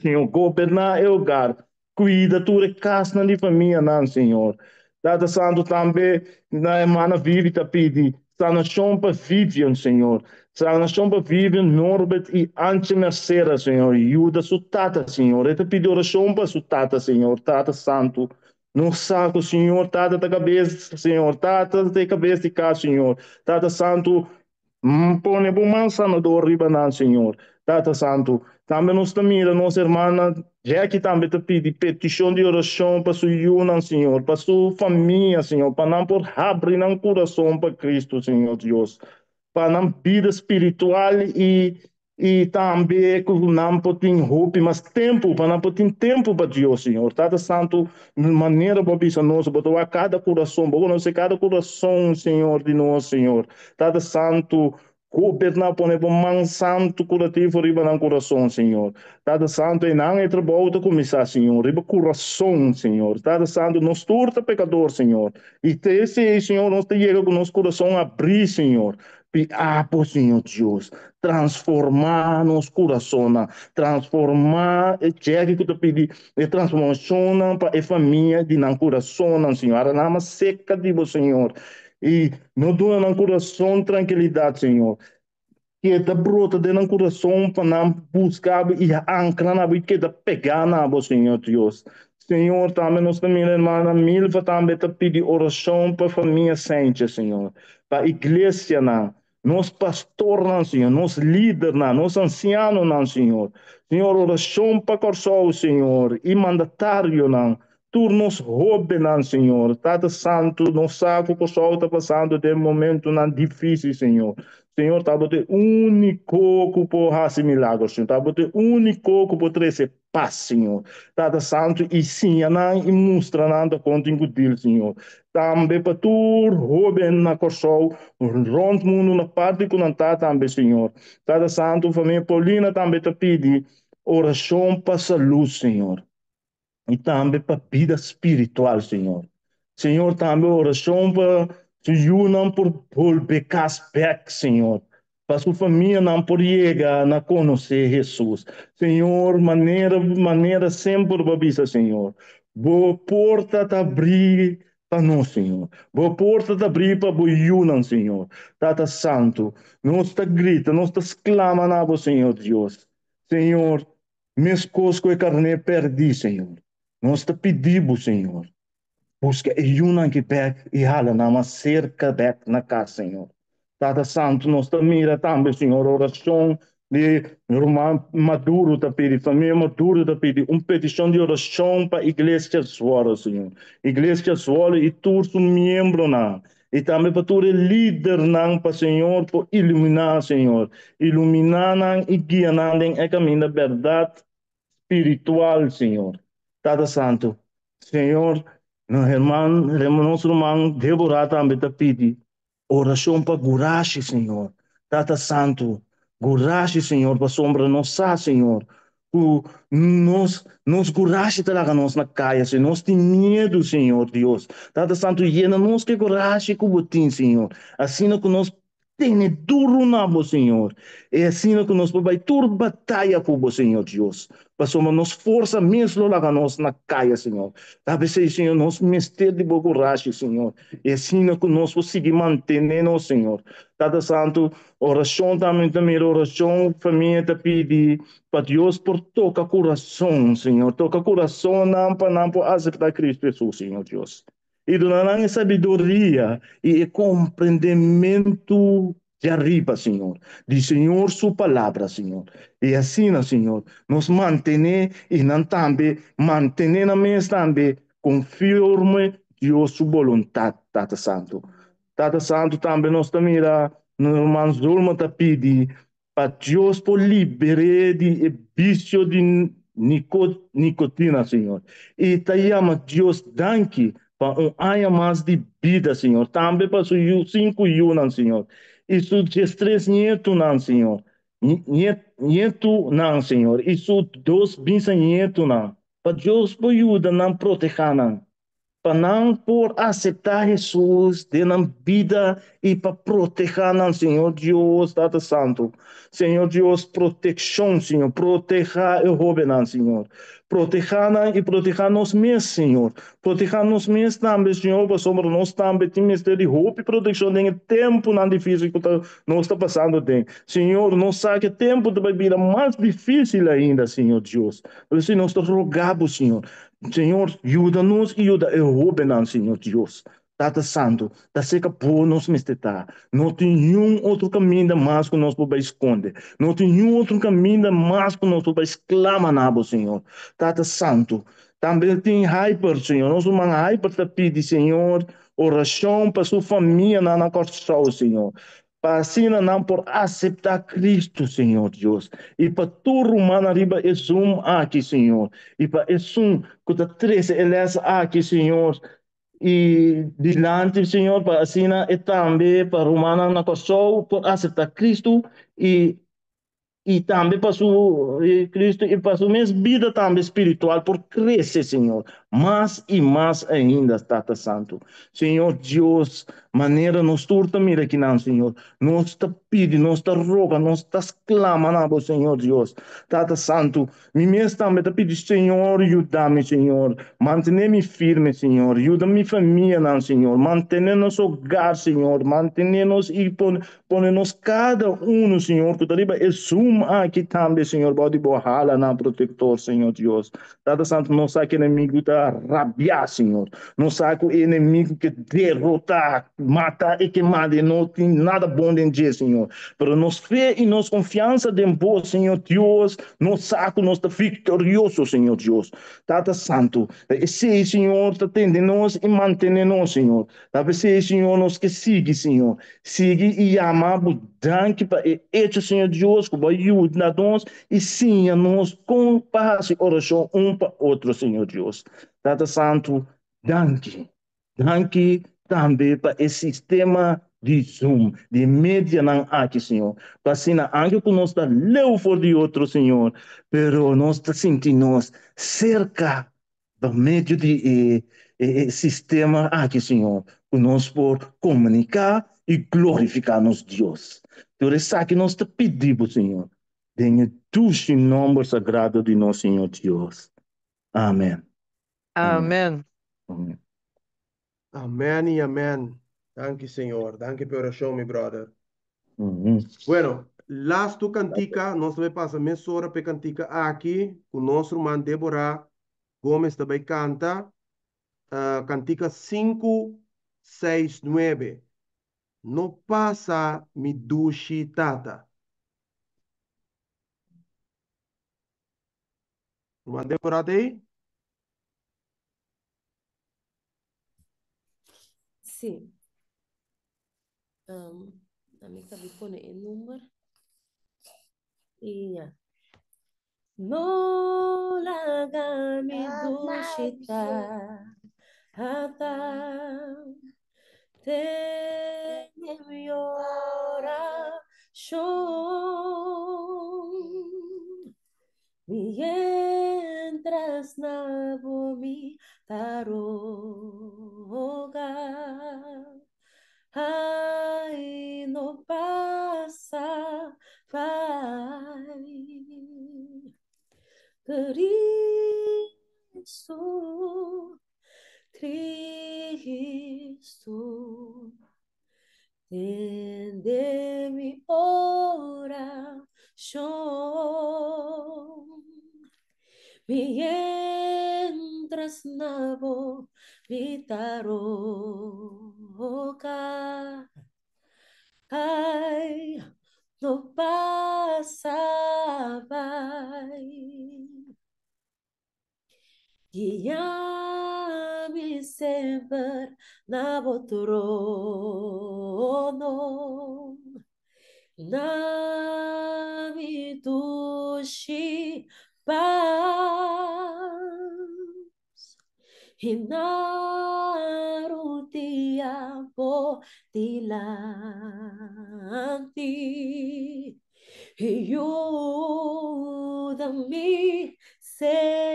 Speaker 5: Senhor. Governar é rogar. Cuida tu de casa de família, não, Senhor. Tata Santo também, na irmã vive, tá pedindo. Sanação para Vivian, Senhor. Sanação para Vivian, Norbert e Ante Mercera, Senhor. Ajuda sua tata, Senhor. Eu te pido oração para sua tata, Senhor. Tata Santo. No saco, Senhor. Tata da cabeça, Senhor. Tata da cabeça de cá, Senhor. Tata Santo. Põe bom man sanador ribanan, Senhor. Tata Santo. Também nos mira, nossa irmã Jack também te pede petição de oração para sua Senhor, para sua família, Senhor, para não por abrir um coração para Cristo, Senhor Deus, para não vida espiritual e e também que não tem roupa, mas tempo, para não ter tempo para Deus, Senhor. Tata Santo, maneira para nós, para cada coração, para conhecer cada coração, Senhor, de nós, Senhor. Tata Santo, governar põe bom man santo curativo riba no coração, Senhor. Tada santo e é trabalho de começar, Senhor. Riba coração, Senhor. Tada santo nos turta pecador, Senhor. E esse, Senhor, nós te chega com nosso coração abrir, Senhor. Ah, por Senhor Deus, transformar nosso coração, transformar, chega que te pedi, e transformação para a família de nosso coração, Senhor. A nama seca de Senhor. E não dou no coração tranquilidade, Senhor. Que da brota de no coração para não buscar e ancrar na vida que da pegar na Senhor Deus. Senhor, também nós também, irmã Milva, também te pedir oração para a família sente, Senhor. Para a igreja, não. Nós pastor, não, Senhor. Nós líder, não. Nós anciano, não, Senhor. Senhor, oração para o Senhor. E mandatário, não turnos roubem, Senhor. Tata Santo, não sabe o pessoal está passando de momento não difícil, Senhor. Senhor, está botando único que por fazer milagre, Senhor. Está único que por trazer paz, Senhor. Tata Santo, e sim, não e mostra nada contigo dele, Senhor. Também para tu, roubem na corsol, rond mundo na parte que não está também, Senhor. Tata Santo, família Paulina também te pede oração para saúde, Senhor e também para a vida espiritual, Senhor. Senhor, também oração para se unam por volver back, Senhor. para sua família não por chegar a conhecer Jesus. Senhor, maneira, maneira sempre babisa, Senhor. Boa porta te abrir para nós, Senhor. Boa porta te abrir para boiunan, Senhor. Tata Santo, nós te grita, nós te exclama na Senhor Deus. Senhor, mes cosco e carne perdi, Senhor. Nós te pedimos, Senhor. Busca que back e hala na uma cerca back na casa, Senhor. Tata Santo, nós te mira também, Senhor, oração de irmão Maduro te pedi, família Maduro te pedi, uma petição de oração para a igreja suora, Senhor. Igreja suora e todos os membros, não. E também para todo líder, não, para Senhor, para iluminar, Senhor. Iluminar, não, e guiar, em caminho da verdade espiritual, Senhor. Tata Santo, Senhor, no irmão, nosso irmão, Deborah também te pedi, oração para Gurashi, Senhor. Tata Santo, Gurashi, Senhor, para sombra nossa, Senhor. O nos, nos gurashi talaga nos na kaya, Senhor. Nós tem medo, Senhor Deus. Tata Santo, llena nos que gurashi kubutin, Senhor. Assim que nós tem duro nabo, Senhor. É assim que nós vai tur batalha com Senhor Deus. Passamos nos força mesmo lá nós na caia, Senhor. Talvez Senhor, nós mestre de bogurashi, Senhor. É assim que nós conseguimos manter, Senhor. Tata Santo, oração também, também oração, família te pedi para Deus por toca coração, Senhor. Toca coração, não para não para aceitar Cristo Jesus, Senhor Deus e donarão sabedoria e compreendimento de arriba, Senhor, de Senhor sua palavra, Senhor. E assim, Senhor, nos manter e não também manter na mesa também conforme Deus sua vontade, Tata Santo. Tata Santo também nos mira, no irmão Zulma te pedi para Deus por liberar de vício de nicotina, Senhor. E te chama Deus, danke um ano mais de vida, Senhor. Também para os cinco anos, Senhor. Isso de três netos, não, Senhor. Neto, não, Senhor. Isso dois bisnetos, não. Para Deus, por ajuda, não proteger, não para não por aceitar Jesus de na vida e para proteger não Senhor Deus Tata Santo Senhor Deus proteção Senhor proteger o jovem não Senhor proteger e proteger nós mesmos Senhor proteger nós mesmos também Senhor para sobre nós também temos de roupa e proteção em tempo não difícil que nós está passando tem Senhor não sabe que tempo vai vir mais difícil ainda Senhor Deus por isso nós rogamos Senhor Senhor, ajuda-nos e ajuda o Rubenan, Senhor Deus. Tata Santo, da seca por nos mestetar. Não tem nenhum outro caminho mais que nós podemos esconder. Não tem nenhum outro caminho mais que nós podemos exclamar na Senhor. Tata Santo, também tem hyper, Senhor. Nós vamos hyper te pedir, Senhor, oração para sua família na, corção, Senhor para assim não por aceitar Cristo, Senhor Deus. E para tu rumana riba esum aqui, Senhor. E para esum que te treze eles aqui, Senhor. E dilante, Senhor, para assim e também para rumana na coção por aceitar Cristo e e também para o Cristo e para a minha vida também espiritual por crescer, Senhor, mais e mais ainda, Tata Santo. Senhor Deus, maneira nos turta mira aqui não, Senhor. Nós te pede, nós te roga, nós te clama, não, Senhor Deus. Tata Santo, me mesmo também te pede, Senhor, ajuda-me, Senhor. Mantenha-me firme, Senhor. Ajuda minha família, não, Senhor. Mantenha-nos hogar, Senhor. Mantenha-nos e põe-nos cada um, Senhor, que arriba é suma aqui também, Senhor. Pode borrar na protetor, Senhor Deus. Tata Santo, não sabe que inimigo está rabiar, Senhor. Não sabe o inimigo que derrotar matar e queimar, não tem nada bom em dia, Senhor. Para nos fé e nos confiança de boa, Senhor Deus, nos saco, nós está vitorioso, Senhor Deus. Tata Santo, esse Senhor está tendo nós e mantendo nós, Senhor. Talvez esse Senhor nos que siga, Senhor. Siga e ama, danke para este Senhor Deus, que vai ajudar nós e sim, nós com paz e oração um para outro, Senhor Deus. Tata Santo, danke. Danke também para esse sistema de Zoom, de mídia não aqui, Senhor. Assim, ainda que nós está leu de outro, Senhor, pero nós está sentindo cerca do meio de eh, eh, sistema aqui, Senhor, que nós por comunicar e glorificar nos Deus. Senhor, essa que nós te pedimos, Senhor. Tenha tu em nome sagrado de nosso Senhor Deus. Amém.
Speaker 6: Amen.
Speaker 5: Amém.
Speaker 1: Amén y amén. Danke, Señor. Danke por oración, mi brother.
Speaker 5: Uhum.
Speaker 1: Bueno, las tu cantica, nós também passa meia hora para cantica aqui, com o nosso irmão Débora Gomes também canta, ah, cantica 5, 6, 9. Não passa mi dushi tata. Débora tá aí?
Speaker 3: Sim. Um, kami kami po na yung number. Iya. No lagami dushita hata tenem oración. Mientras nabo mi taroga, ay, no pasa, vai. Cristo, Cristo, tende mi oración. Mientras nabo mi taroca, ay, no pasa, vai. Guiame sempre na trono, na mi dushi paz, e na rutia dilante, ayúdame, Señor.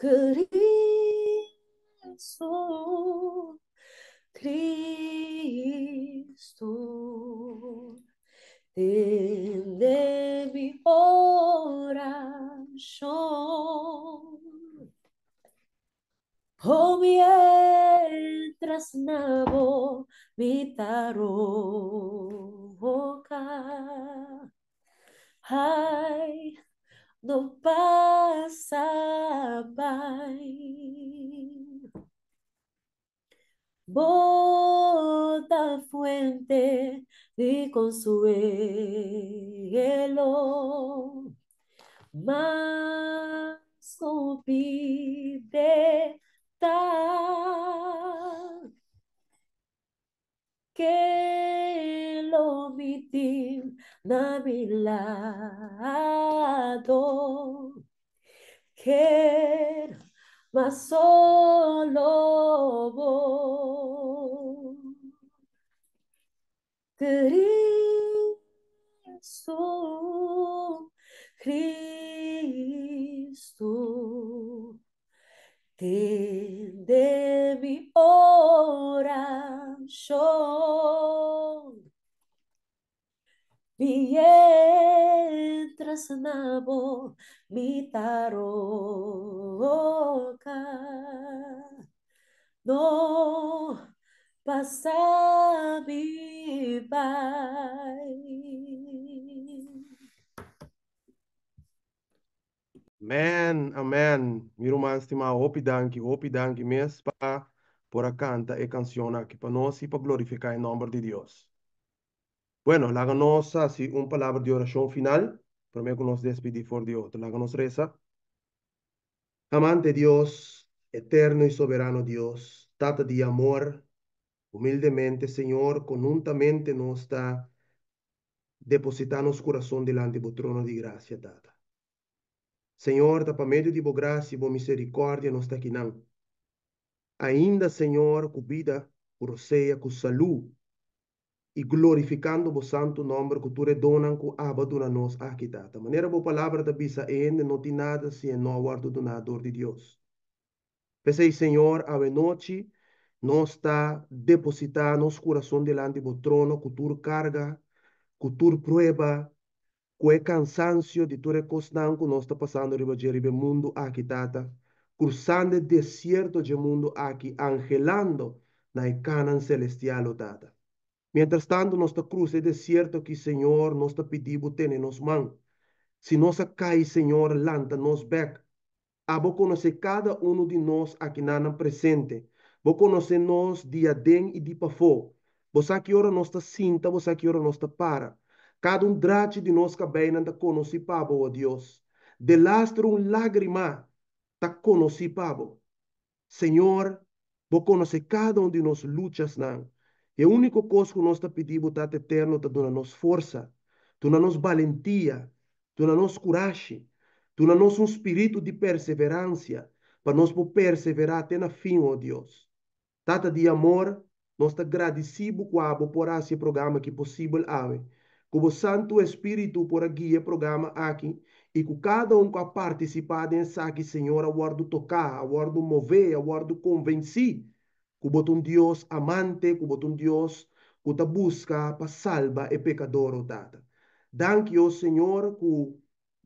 Speaker 3: Cristo, Cristo, tende mi oración. Oh, mientras nabo mi taroca, ay, no pasa, vai. Bota fuente de consuelo, mas con pide tal que lo mitim na mi lado que mas solo vos Cristo Cristo tende mi oración mientras nabo mi taroca no pasa mi pai.
Speaker 1: Amen, amen. Meu irmão estimado, hope danke, hope para por a canta e canção aqui para nós e para glorificar o nome de Deus. Bueno, láganos así una palabra de oración final, que nos despedir por Dios. Láganos reza. Amante Dios, eterno y soberano Dios, tata de amor, humildemente, Señor, conjuntamente nos está depositando su corazón delante del trono de gracia, tata. Senhor, para meio de boa graça e boa misericórdia nos não. Ainda, Senhor, com vida, por ceia, com saúde, e glorificando o santo nome que tu redonan com abaduna nos aqui, tata. maneira boa palavra da bisa ainda não tem nada se não aguardo do nadador de Deus. Pensei, Senhor, a noite, Nós está depositar nosso coração delante do trono, cultura carga, cultura prueba, o cansancio de toda coisa que nós está passando riba de mundo aqui tata, cruzando o deserto de mundo aqui, angelando na Canaã celestial tata. Mientras tanto, nós está cruzando o deserto que Senhor nós está pedindo ter nos mãos. Se nós cai, Senhor, lanta nos back. A vou conhecer cada um de nós aqui na presente. Vou conhecer nós dia den e dia para fora. Você que hora nós está cinta, você que hora nós está para. Cada um drate de nós cabelo anda conhecer pabo, ó Deus. De lastro um lágrima, tá conhecer pabo. Senhor, vou conhecer cada um de nós lutas não. E a única coisa que nós está pedindo, tá eterno, tá dando nos força, dando nos valentia, dando-nos coragem, dando-nos um espírito de perseverança, para nós perseverar até no fim, ó Deus. Tata de amor, nós agradecidos com por esse programa que possível haver. Com o Santo Espírito por guia programa aqui, e com cada um que a participado nessa aqui, Senhor, aguardo tocar, aguardo mover, aguardo convencer, com um Deus amante, com um Deus que busca para salvar o pecador, Tata. Danke ao Senhor que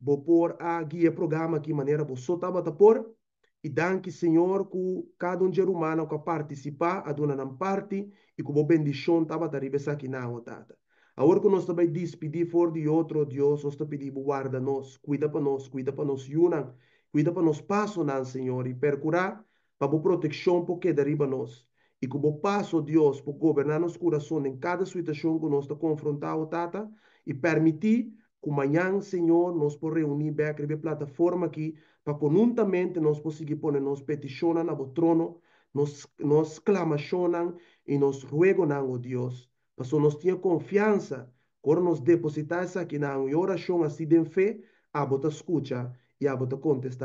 Speaker 1: vou pôr a guia programa que maneira você estava a pôr. E danke, Senhor, que cada um ser humano que participar, a dona não parte, e que a bendição estava a arribar aqui na tata. Agora que nós também despedir for de outro Deus, nós te pedimos, guarda nós, cuida para nós, cuida para nós, unam, cuida para nós, passo, não, Senhor, e percurar, para a proteção, porque derriba nós. E que o passo, Deus, para governar nosso coração em cada situação que nós está confrontado, tata, e permitir que amanhã, Senhor, nós podemos reunir bem a plataforma aqui para conjuntamente nós conseguir pôr nos petições na trono, nos, nos clamacionam e nos ruegam, oh Deus, para que nós tenha confiança, quando nos depositar aqui na oração assim de fé, a bota escuta e a bota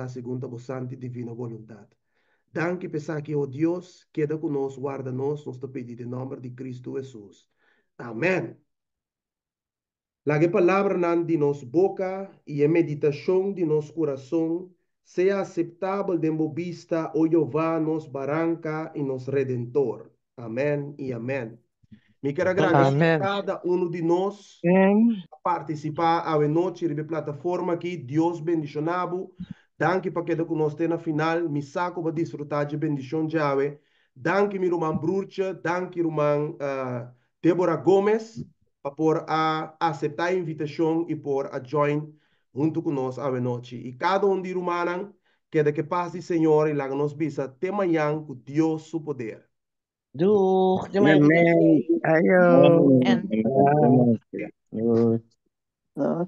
Speaker 1: segundo a vossa santa divina vontade. Danke pensar que, oh Deus, queda conosco, guarda-nos, nos pedido em nome de Cristo Jesus. Amém. La que palavra nan de nos boca e a meditação de nos coração seja aceptável de vista, o Jeová, nos barranca e nos redentor. Amém e amém. Me quero agradecer a cada um de nós a participar a noite de plataforma aqui. Deus bendicionado. Danke para que conosco na final. Me saco para desfrutar de bendição de ave. Danke, meu irmão Brucha. Danke, irmão uh, Débora Gomes por a aceitar a invitação e por a join junto conosco a noite. E cada um de humana queda que passe, Senhor, e lá nos visa até amanhã com Deus seu poder.
Speaker 7: Doeg.
Speaker 2: Doei. Doei.
Speaker 6: Doei.
Speaker 2: Doei.